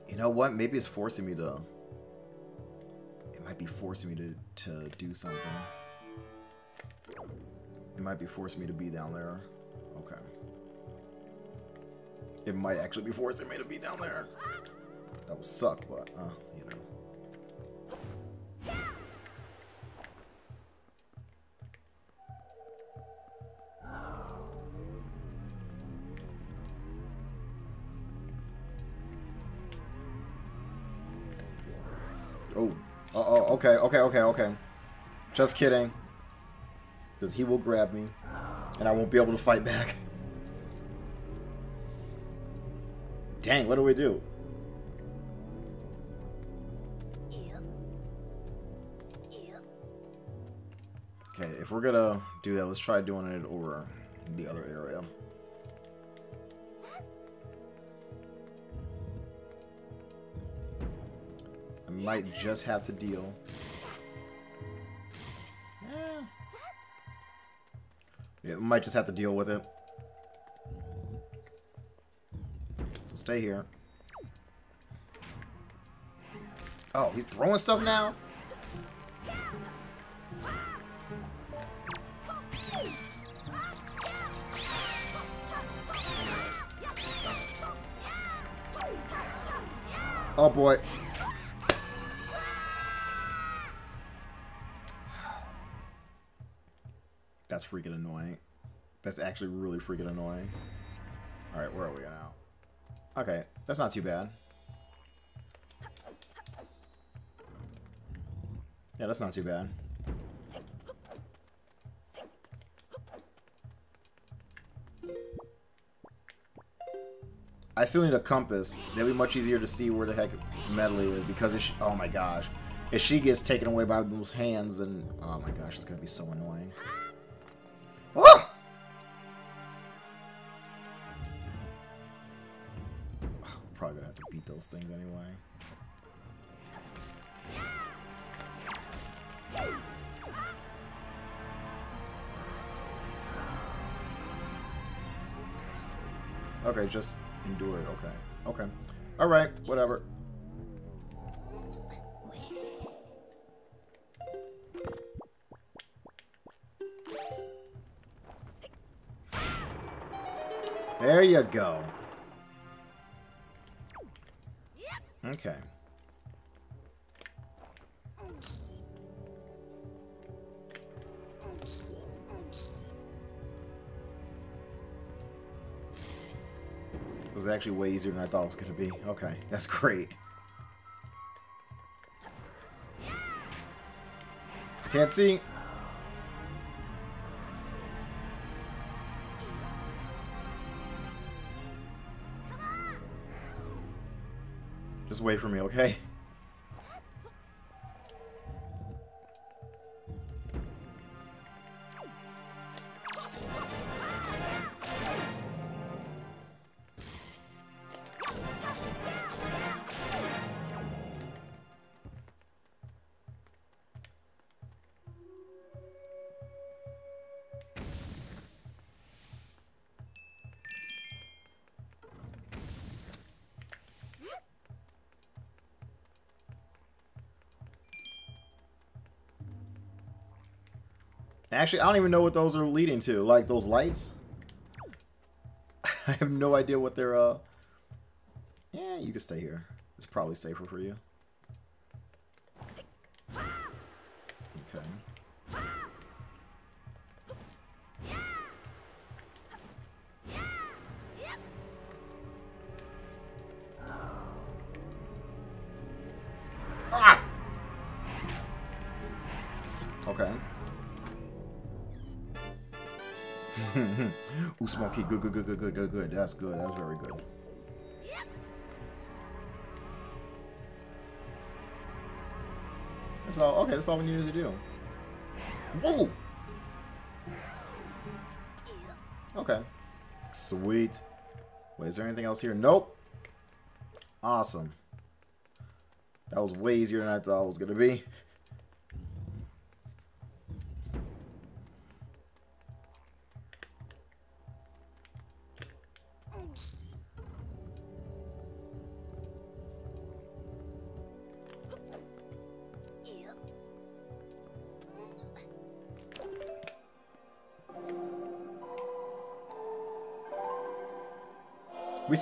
You know what? Maybe it's forcing me to... It might be forcing me to, to do something. Might be forcing me to be down there. Okay. It might actually be forcing me to be down there. That would suck, but, uh, you know. Oh. Uh-oh. Okay, okay, okay, okay. Just kidding. Because he will grab me. And I won't be able to fight back. Dang, what do we do? Okay, if we're gonna do that, let's try doing it over the other area. I might just have to deal. Might just have to deal with it. So stay here. Oh, he's throwing stuff now? Oh boy. That's freaking annoying. That's actually really freaking annoying. Alright, where are we now? Okay, that's not too bad. Yeah, that's not too bad. I still need a compass. That'd be much easier to see where the heck Medli is because if she, oh my gosh, if she gets taken away by those hands, then oh my gosh, it's gonna be so annoying. Those things anyway. Okay, just endure it. Okay. Okay. Alright, whatever. There you go. Actually way easier than I thought it was going to be. Okay, that's great. I can't see. Just wait for me, okay? Actually, I don't even know what those are leading to. Like, those lights? I have no idea what they're, uh... Yeah, you can stay here. It's probably safer for you. Good, good, good, good, good. That's good. That's very good. That's all. Okay, that's all we needed to do. Whoa! Okay. Sweet. Wait, is there anything else here? Nope. Awesome. That was way easier than I thought it was going to be.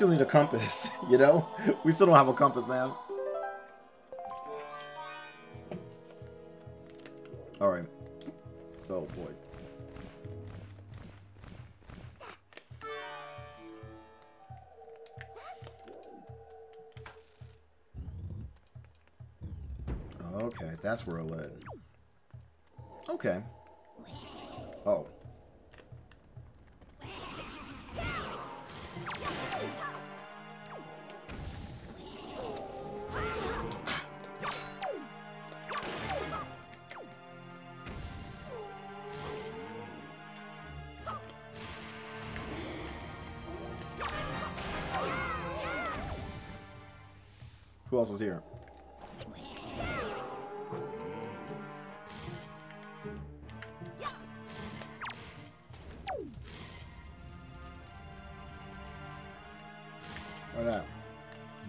Still need a compass, you know? We still don't have a compass, man. Alright. Oh, boy. Okay, that's where it led.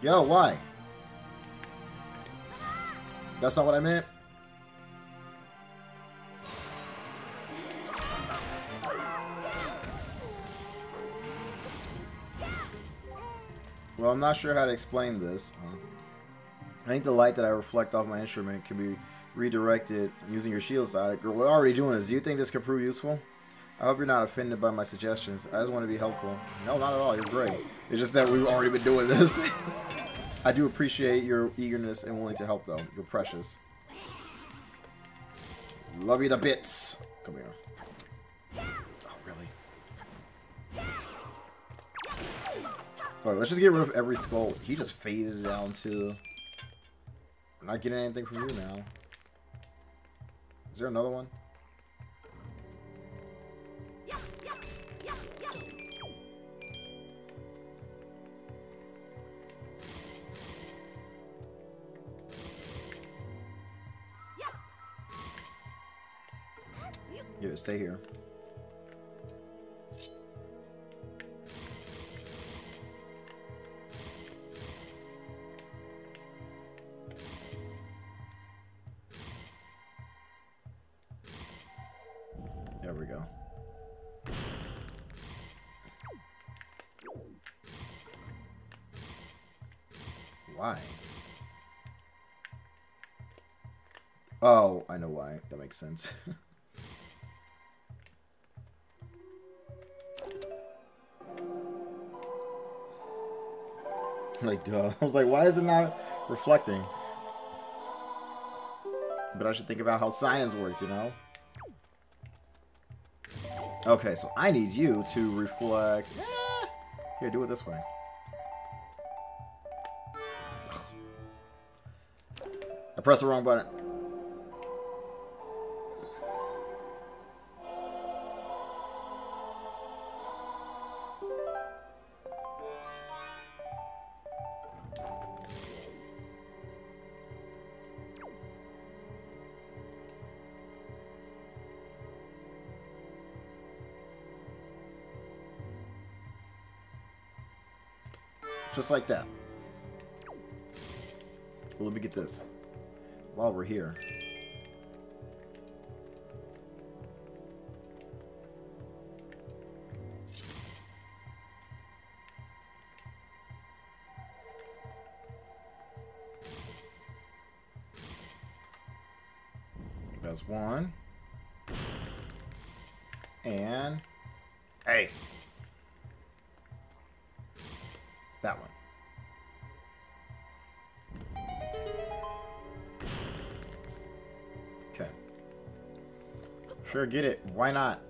Yo, why? That's not what I meant? Well, I'm not sure how to explain this. Uh, I think the light that I reflect off my instrument can be redirected using your shield side. Girl, we're already doing this. Do you think this could prove useful? I hope you're not offended by my suggestions. I just want to be helpful. No, not at all. You're great. It's just that we've already been doing this. I do appreciate your eagerness and willing to help, though. You're precious. Love you the bits. Come here. Oh, really? Alright, let's just get rid of every skull. He just fades down to... I'm not getting anything from you now. Is there another one? Stay here. There we go. Why? Oh, I know why. That makes sense. like, duh. I was like, why is it not reflecting? But I should think about how science works, you know? Okay, so I need you to reflect... Here, do it this way. I pressed the wrong button. Just like that. Sure, get it. Why not?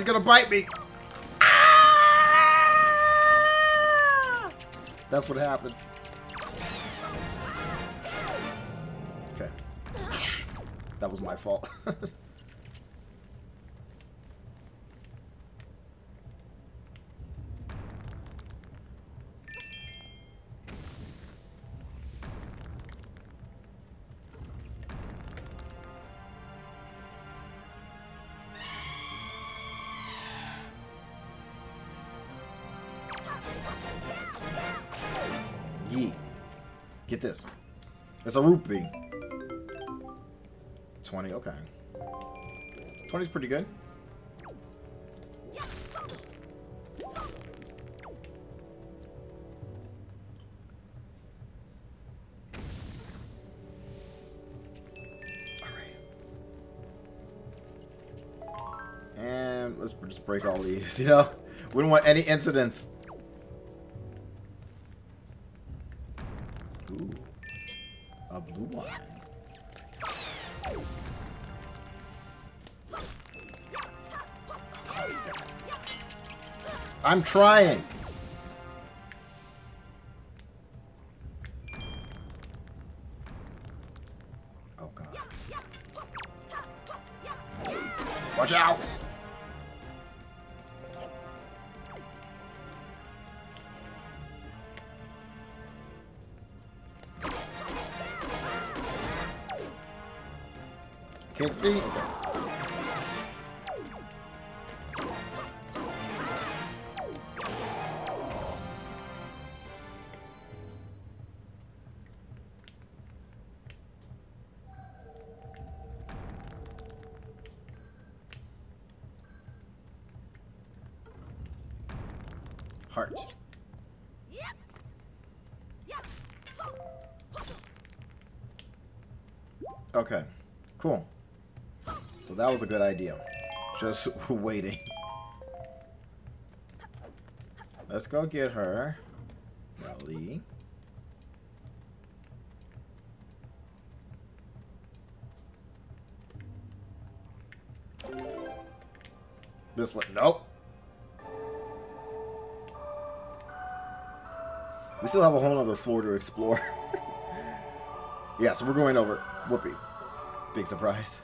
He's gonna bite me! Ah! That's what happens. Okay. That was my fault. It's a rupee. 20, okay. 20's pretty good. And let's just break all these, you know? We don't want any incidents. I'm trying. Oh god. Watch out! Can't? Okay. Okay, cool. So that was a good idea. Just waiting. Let's go get her. Rally. This one. Nope. We still have a whole other floor to explore. yeah, so we're going over. Whoopee. Big surprise.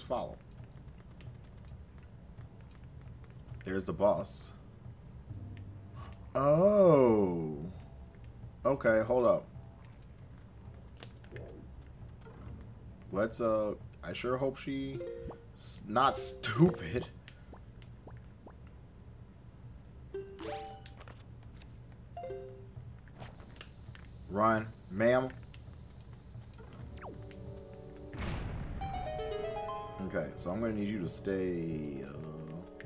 Just follow. There's the boss. Oh. Okay, hold up. Let's, uh, I sure hope she not stupid. Stay. Uh,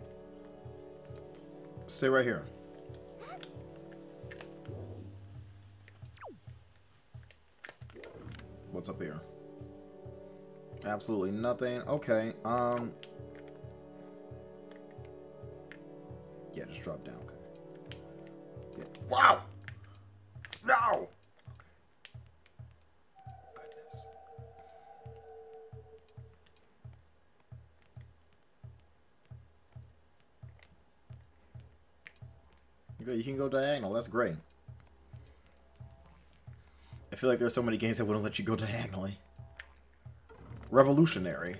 stay right here. What's up here? Absolutely nothing. Okay. Um. Can go diagonal. That's great. I feel like there's so many games that wouldn't let you go diagonally. Revolutionary.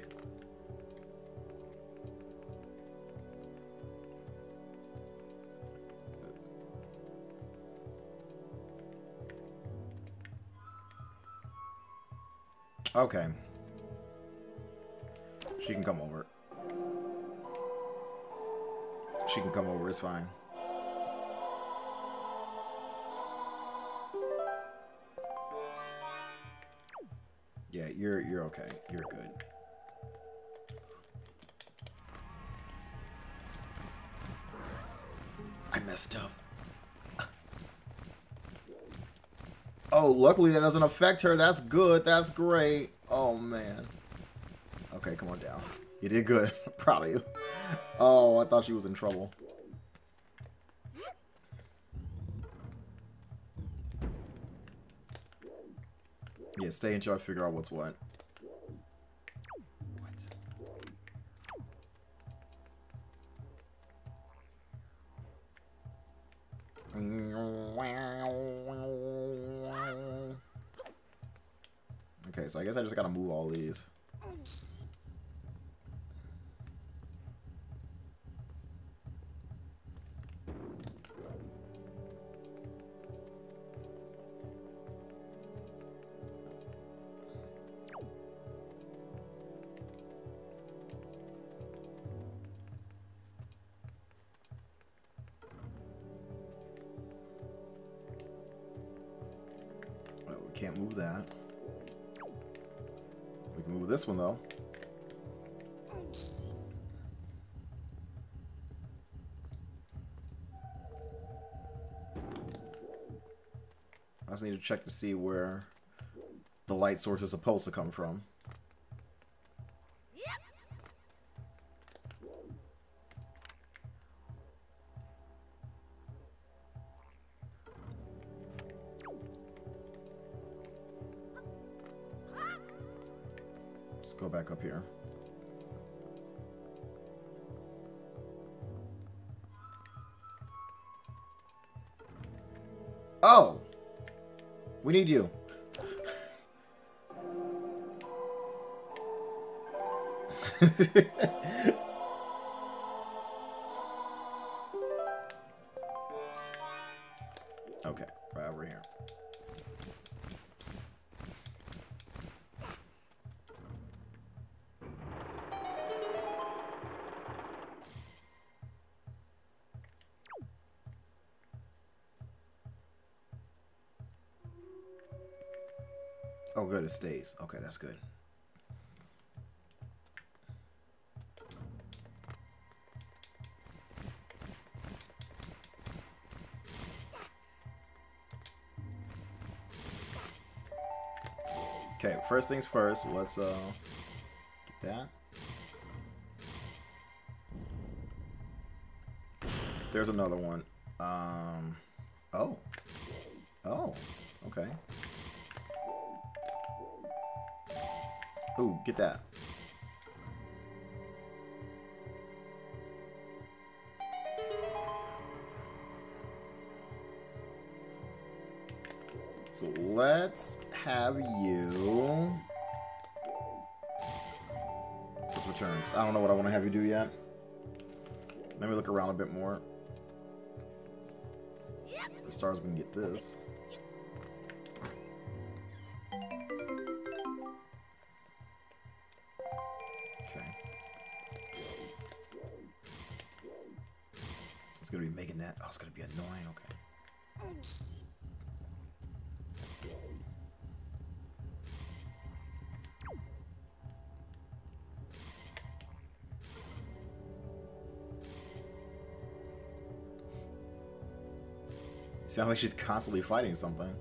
Okay. She can come over. She can come over, it's fine. You're you're okay. You're good. I messed up. Oh, luckily that doesn't affect her. That's good. That's great. Oh, man. Okay, come on down. You did good. Proud of you. Oh, I thought she was in trouble. stay until I figure out what's what. What? Okay, so I guess I just gotta move all these. Can't move that. We can move this one, though. I just need to check to see where the light source is supposed to come from. It stays. Okay, that's good. Okay, first things first, let's uh get that. There's another one. Um get that. So let's have you... Just returns. I don't know what I want to have you do yet. Let me look around a bit more. For stars, we can get this. Sounds like she's constantly fighting something.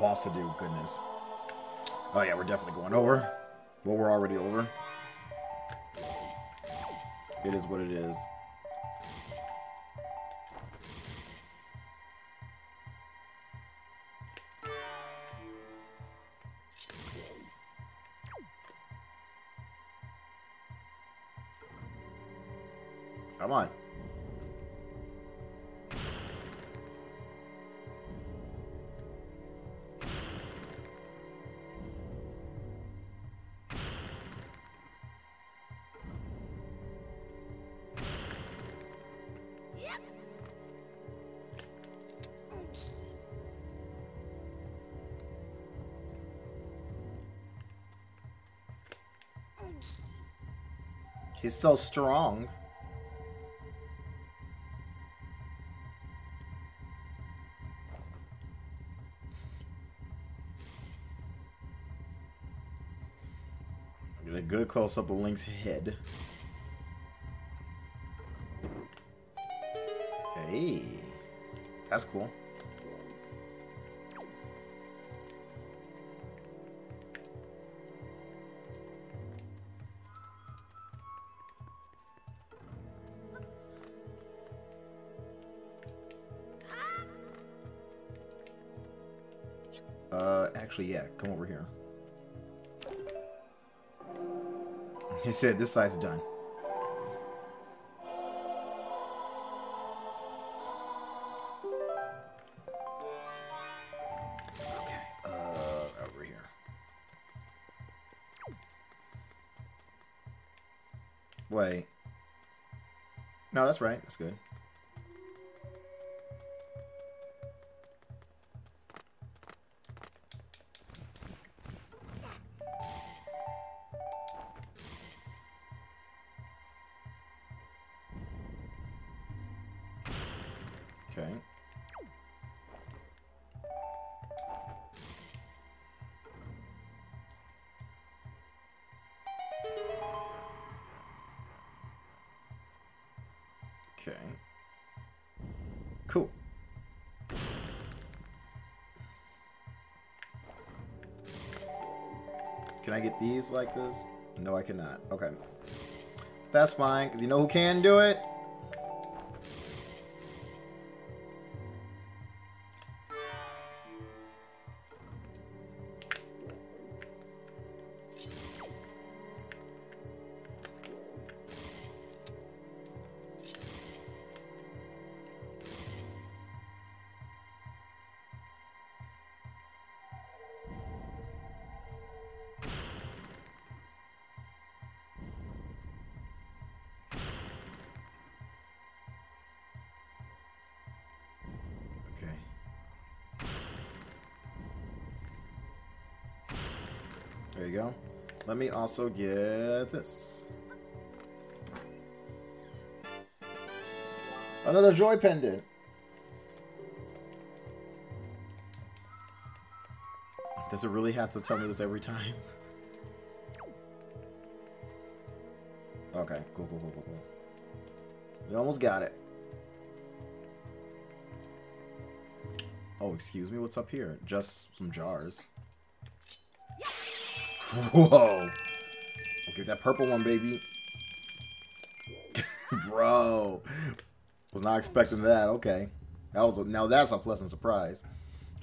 Boss to do, goodness. Oh yeah, we're definitely going over. Well, we're already over. It is what it is. Come on. He's so strong. Get a good close-up of Link's head. Hey. That's cool. Come over here. He said this side's done. Uh, over here. Wait. No, that's right. That's good. These like this? No, I cannot. Okay. That's fine, because you know who can do it? Also get this. Another joy pendant. Does it really have to tell me this every time? Okay, cool, cool, cool, cool, cool. We almost got it. Oh, excuse me, what's up here? Just some jars. Whoa! That purple one, baby. Bro. Was not expecting that. Okay. That was a, now that's a pleasant surprise.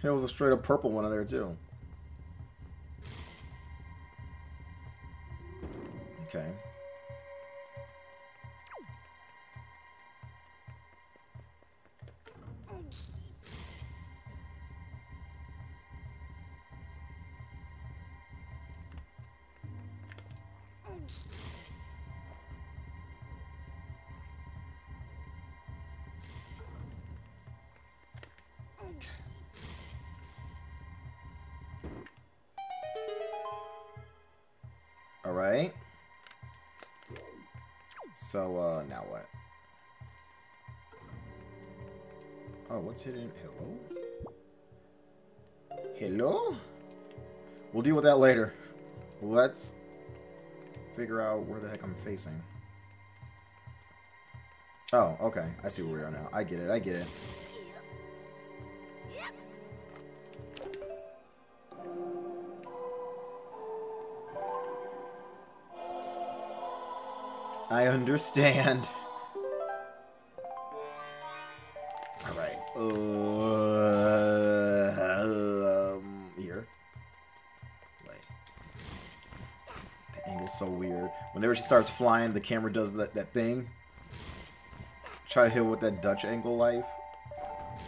There was a straight up purple one in there too. Right. So, uh, now what? Oh, what's hidden? Hello? Hello? We'll deal with that later. Let's figure out where the heck I'm facing. Oh, okay. I see where we are now. I get it. I get it. I understand. Alright. Uh, um, here. Wait. The angle's so weird. Whenever she starts flying, the camera does that, that thing. Try to hit with that Dutch angle life.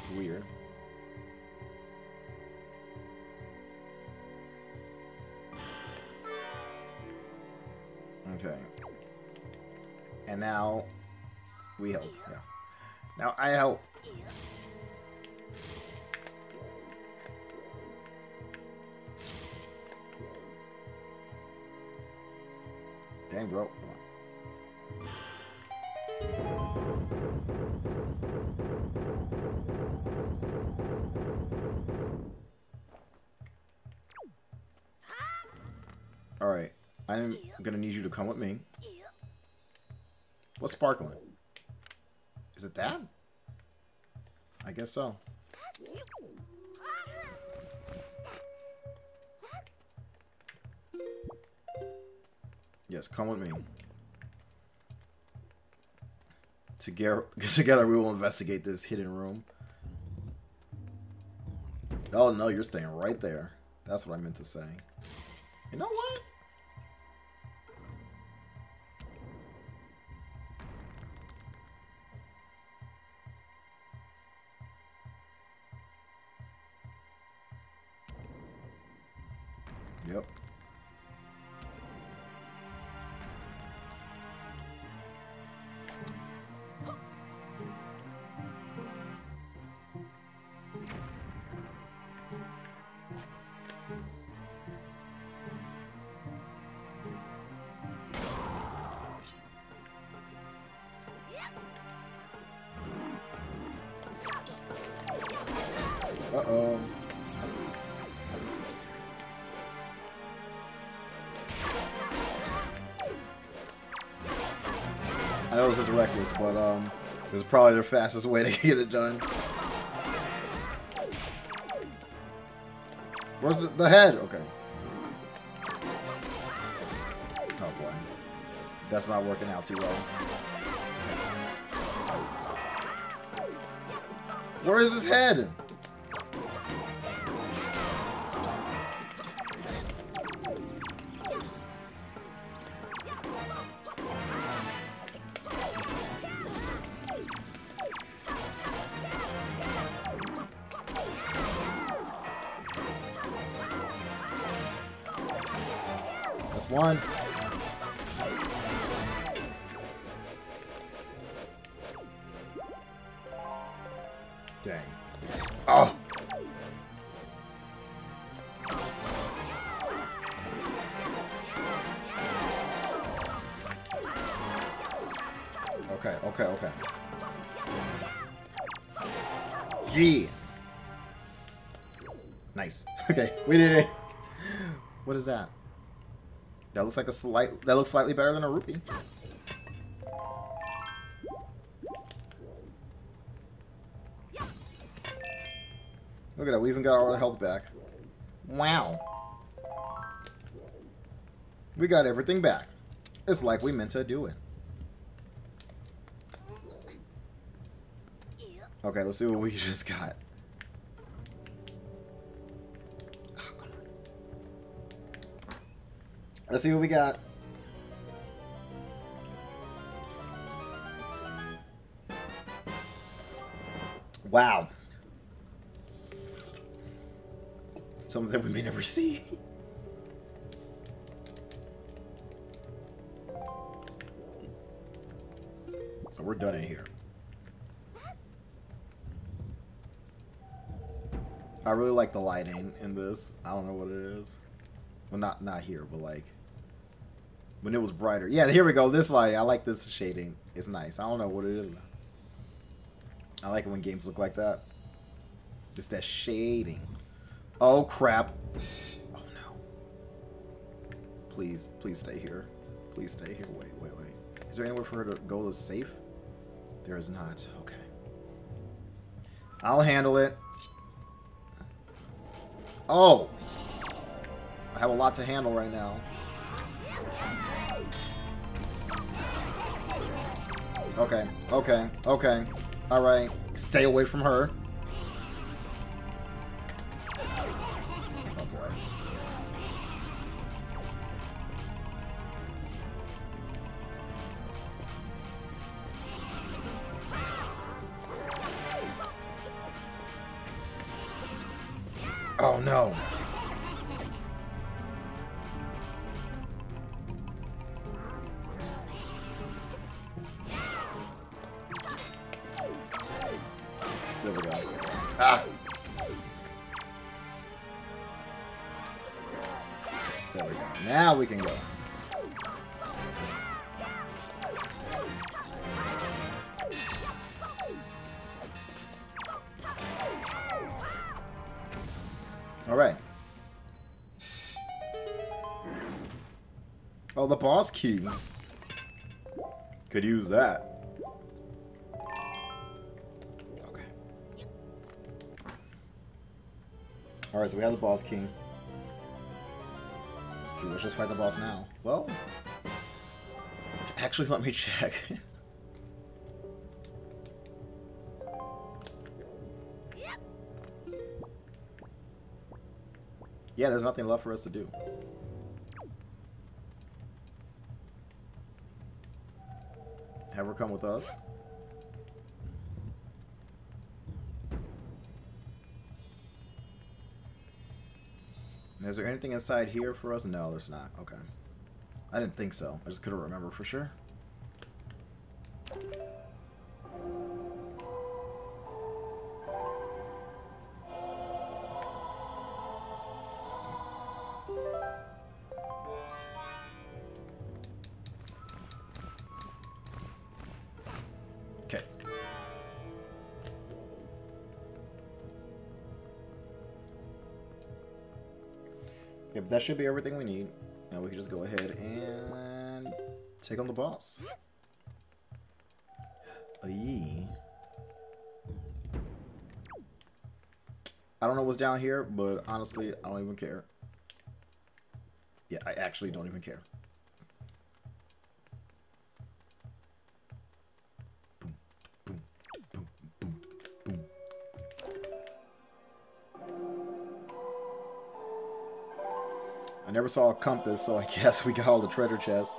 It's weird. Sparkling? Is it that? I guess so. Yes, come with me. Together, together we will investigate this hidden room. Oh no, you're staying right there. That's what I meant to say. This is reckless, but um, is probably the fastest way to get it done. Where's the, the head? Okay. Oh boy. That's not working out too well. Where is his head? Okay, we did it. What is that? That looks like a slight. That looks slightly better than a rupee. Look at that. We even got our health back. Wow. We got everything back. It's like we meant to do it. Okay, let's see what we just got. Let's see what we got. Wow. Something that we may never see. So we're done in here. I really like the lighting in this. I don't know what it is. Well, not not here, but like when it was brighter. Yeah, here we go. This light. I like this shading. It's nice. I don't know what it is. I like it when games look like that. It's that shading. Oh crap. Oh no. Please, please stay here. Please stay here. Wait, wait, wait. Is there anywhere for her to go that's safe? There is not. Okay. I'll handle it. Oh! I have a lot to handle right now. Okay, okay, okay. Alright. Stay away from her. Key. Could use that. Okay. Alright, so we have the boss key. let's just fight the boss now. Well, actually, let me check. yeah, there's nothing left for us to do. Have her come with us. Is there anything inside here for us? No, there's not. Okay. I didn't think so. I just couldn't remember for sure. That should be everything we need. Now we can just go ahead and take on the boss. Aye. I don't know what's down here, but honestly, I don't even care. Yeah, I actually don't even care. Never saw a compass, so I guess we got all the treasure chests.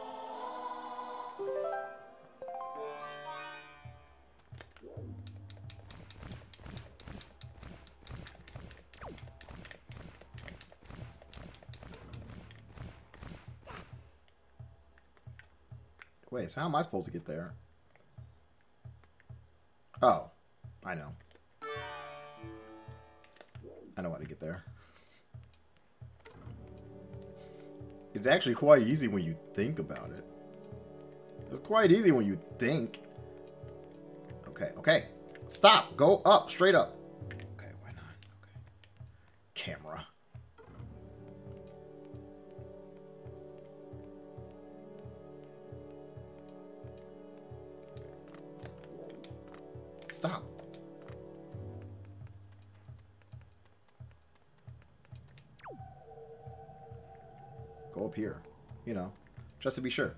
Wait, so how am I supposed to get there? Actually quite easy when you think about it. It's quite easy when you think. Okay, okay. Stop. Go up. Straight up. Just to be sure.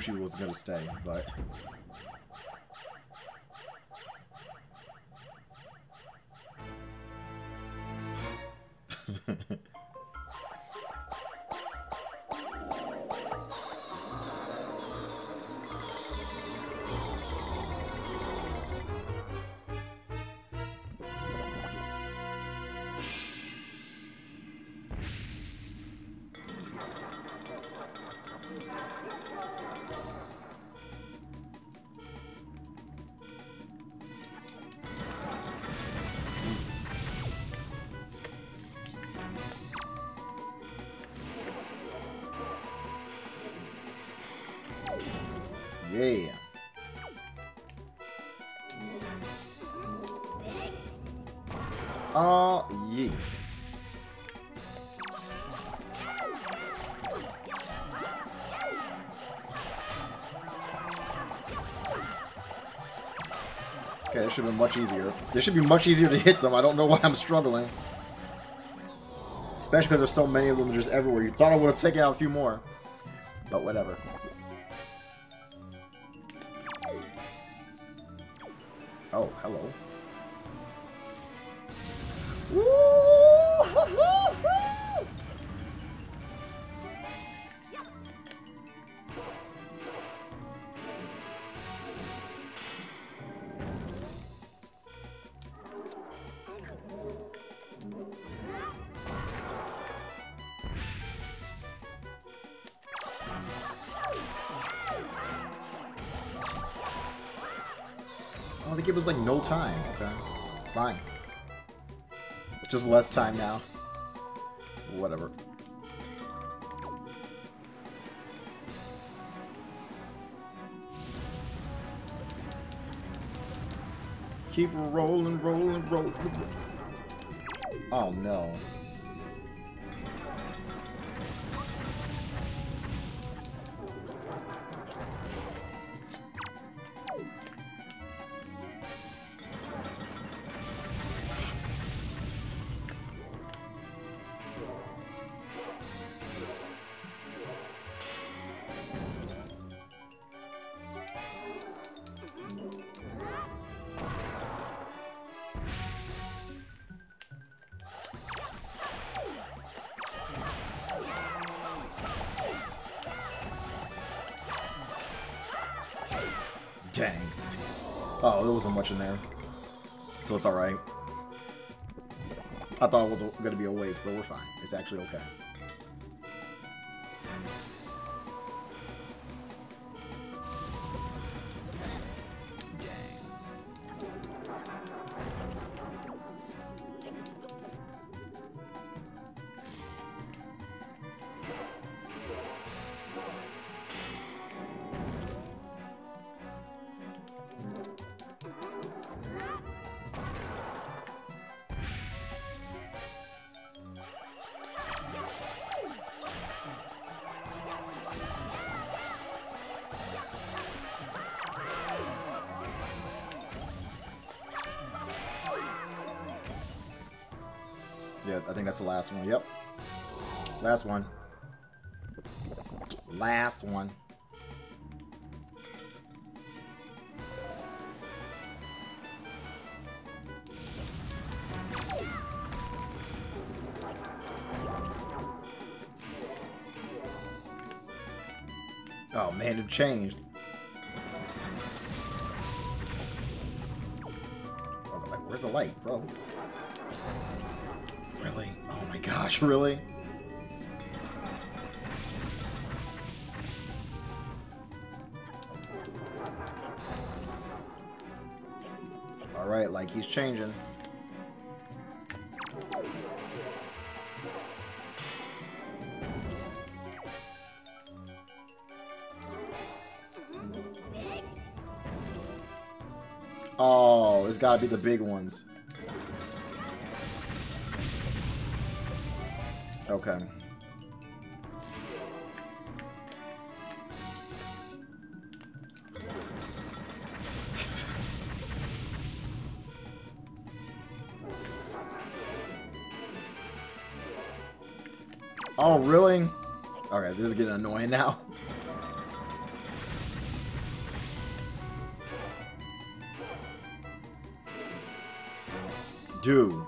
She was gonna stay, but... Should be much easier. This should be much easier to hit them. I don't know why I'm struggling. Especially because there's so many of them just everywhere. You thought I would have taken out a few more. But whatever. Just less time now. Whatever. Keep rolling, rolling, rolling. Oh no. Dang. Oh, there wasn't much in there. So it's alright. I thought it was going to be a waste, but we're fine. It's actually okay. Last one. Yep. Last one. Last one. Oh man, it changed. Where's the light, bro? Really? Alright, like he's changing. Oh, it's gotta be the big ones. Okay. oh, really? Okay, this is getting annoying now. Dude.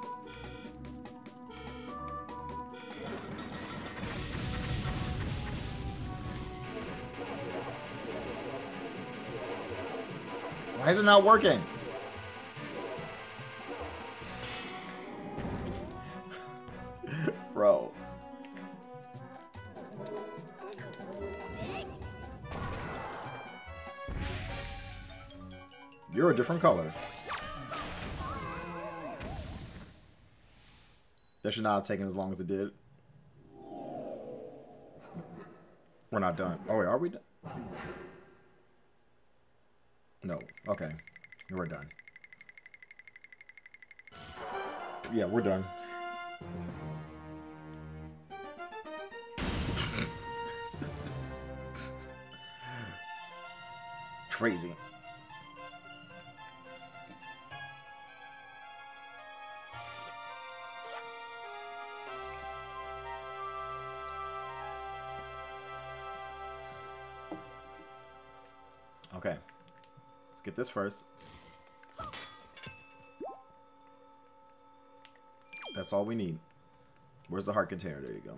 Is not working? Bro. You're a different color. That should not have taken as long as it did. We're not done. Oh, wait, are we done? This first. That's all we need. Where's the heart container? There you go.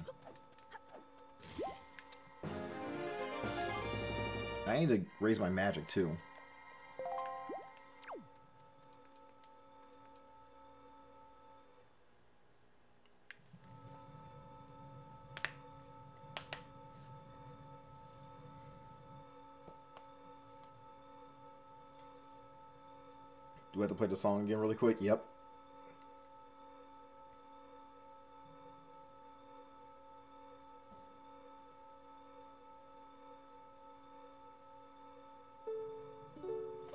I need to raise my magic too. To play the song again really quick? Yep.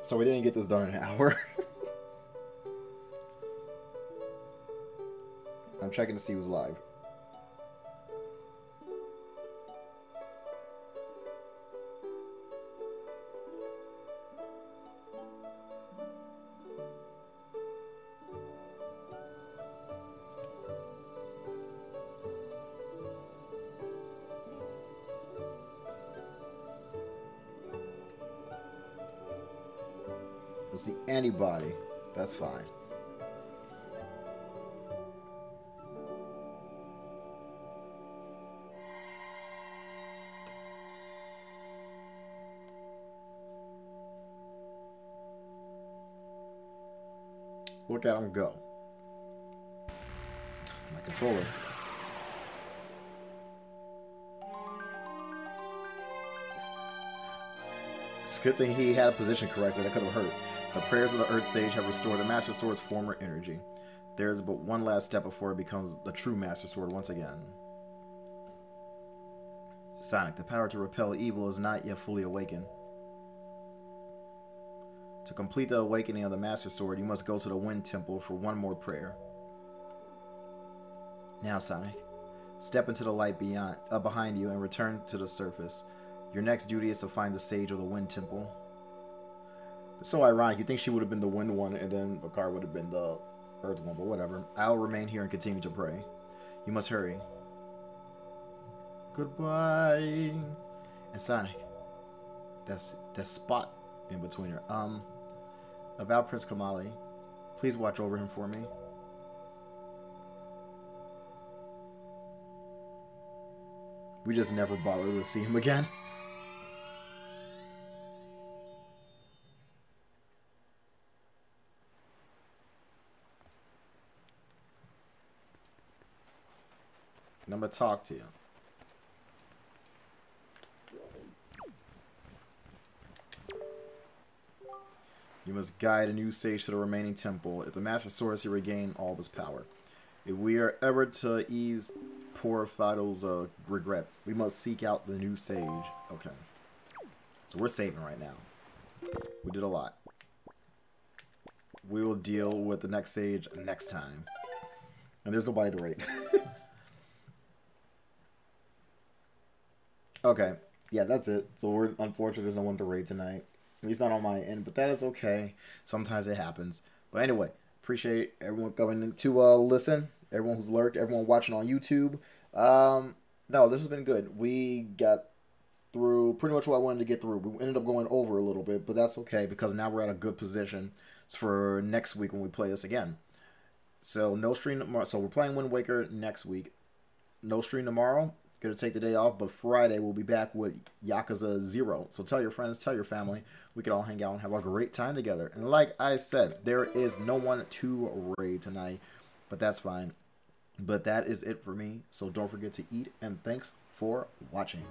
So we didn't get this done in an hour. I'm checking to see who's live. That's fine. Look at him go. My controller. It's a good thing he had a position correctly. That could have hurt. The prayers of the Earth Sage have restored the Master Sword's former energy. There is but one last step before it becomes the true Master Sword once again. Sonic, the power to repel evil is not yet fully awakened. To complete the awakening of the Master Sword, you must go to the Wind Temple for one more prayer. Now, Sonic, step into the light beyond, uh, behind you and return to the surface. Your next duty is to find the Sage of the Wind Temple. It's so ironic. You think she would have been the Wind one, and then Makar would have been the Earth one, but whatever. I'll remain here and continue to pray. You must hurry. Goodbye. And Sonic, that's that spot in between her. Um, about Prince Komali, please watch over him for me. We just never bothered to see him again. I'm gonna talk to you. You must guide a new sage to the remaining temple. If the master soars, he regain all of his power. If we are ever to ease poor Fido's uh, regret, we must seek out the new sage. Okay. So we're saving right now. We did a lot. We will deal with the next sage next time. And there's nobody to rate. okay. Yeah, that's it. So we're unfortunate there's no one to raid tonight. Least not on my end, but that is okay. Sometimes it happens. But anyway, appreciate everyone coming to uh, listen. Everyone who's lurked, everyone watching on YouTube. Um, no, this has been good. We got through pretty much what I wanted to get through. We ended up going over a little bit, but that's okay because now we're at a good position for next week when we play this again. So no stream tomorrow. So we're playing Wind Waker next week. No stream tomorrow. Gonna take the day off, but Friday we'll be back with Yakuza Zero. So tell your friends, tell your family. We can all hang out and have a great time together. And like I said, there is no one to raid tonight, but that's fine. But that is it for me. So don't forget to eat, and thanks for watching.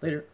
Later.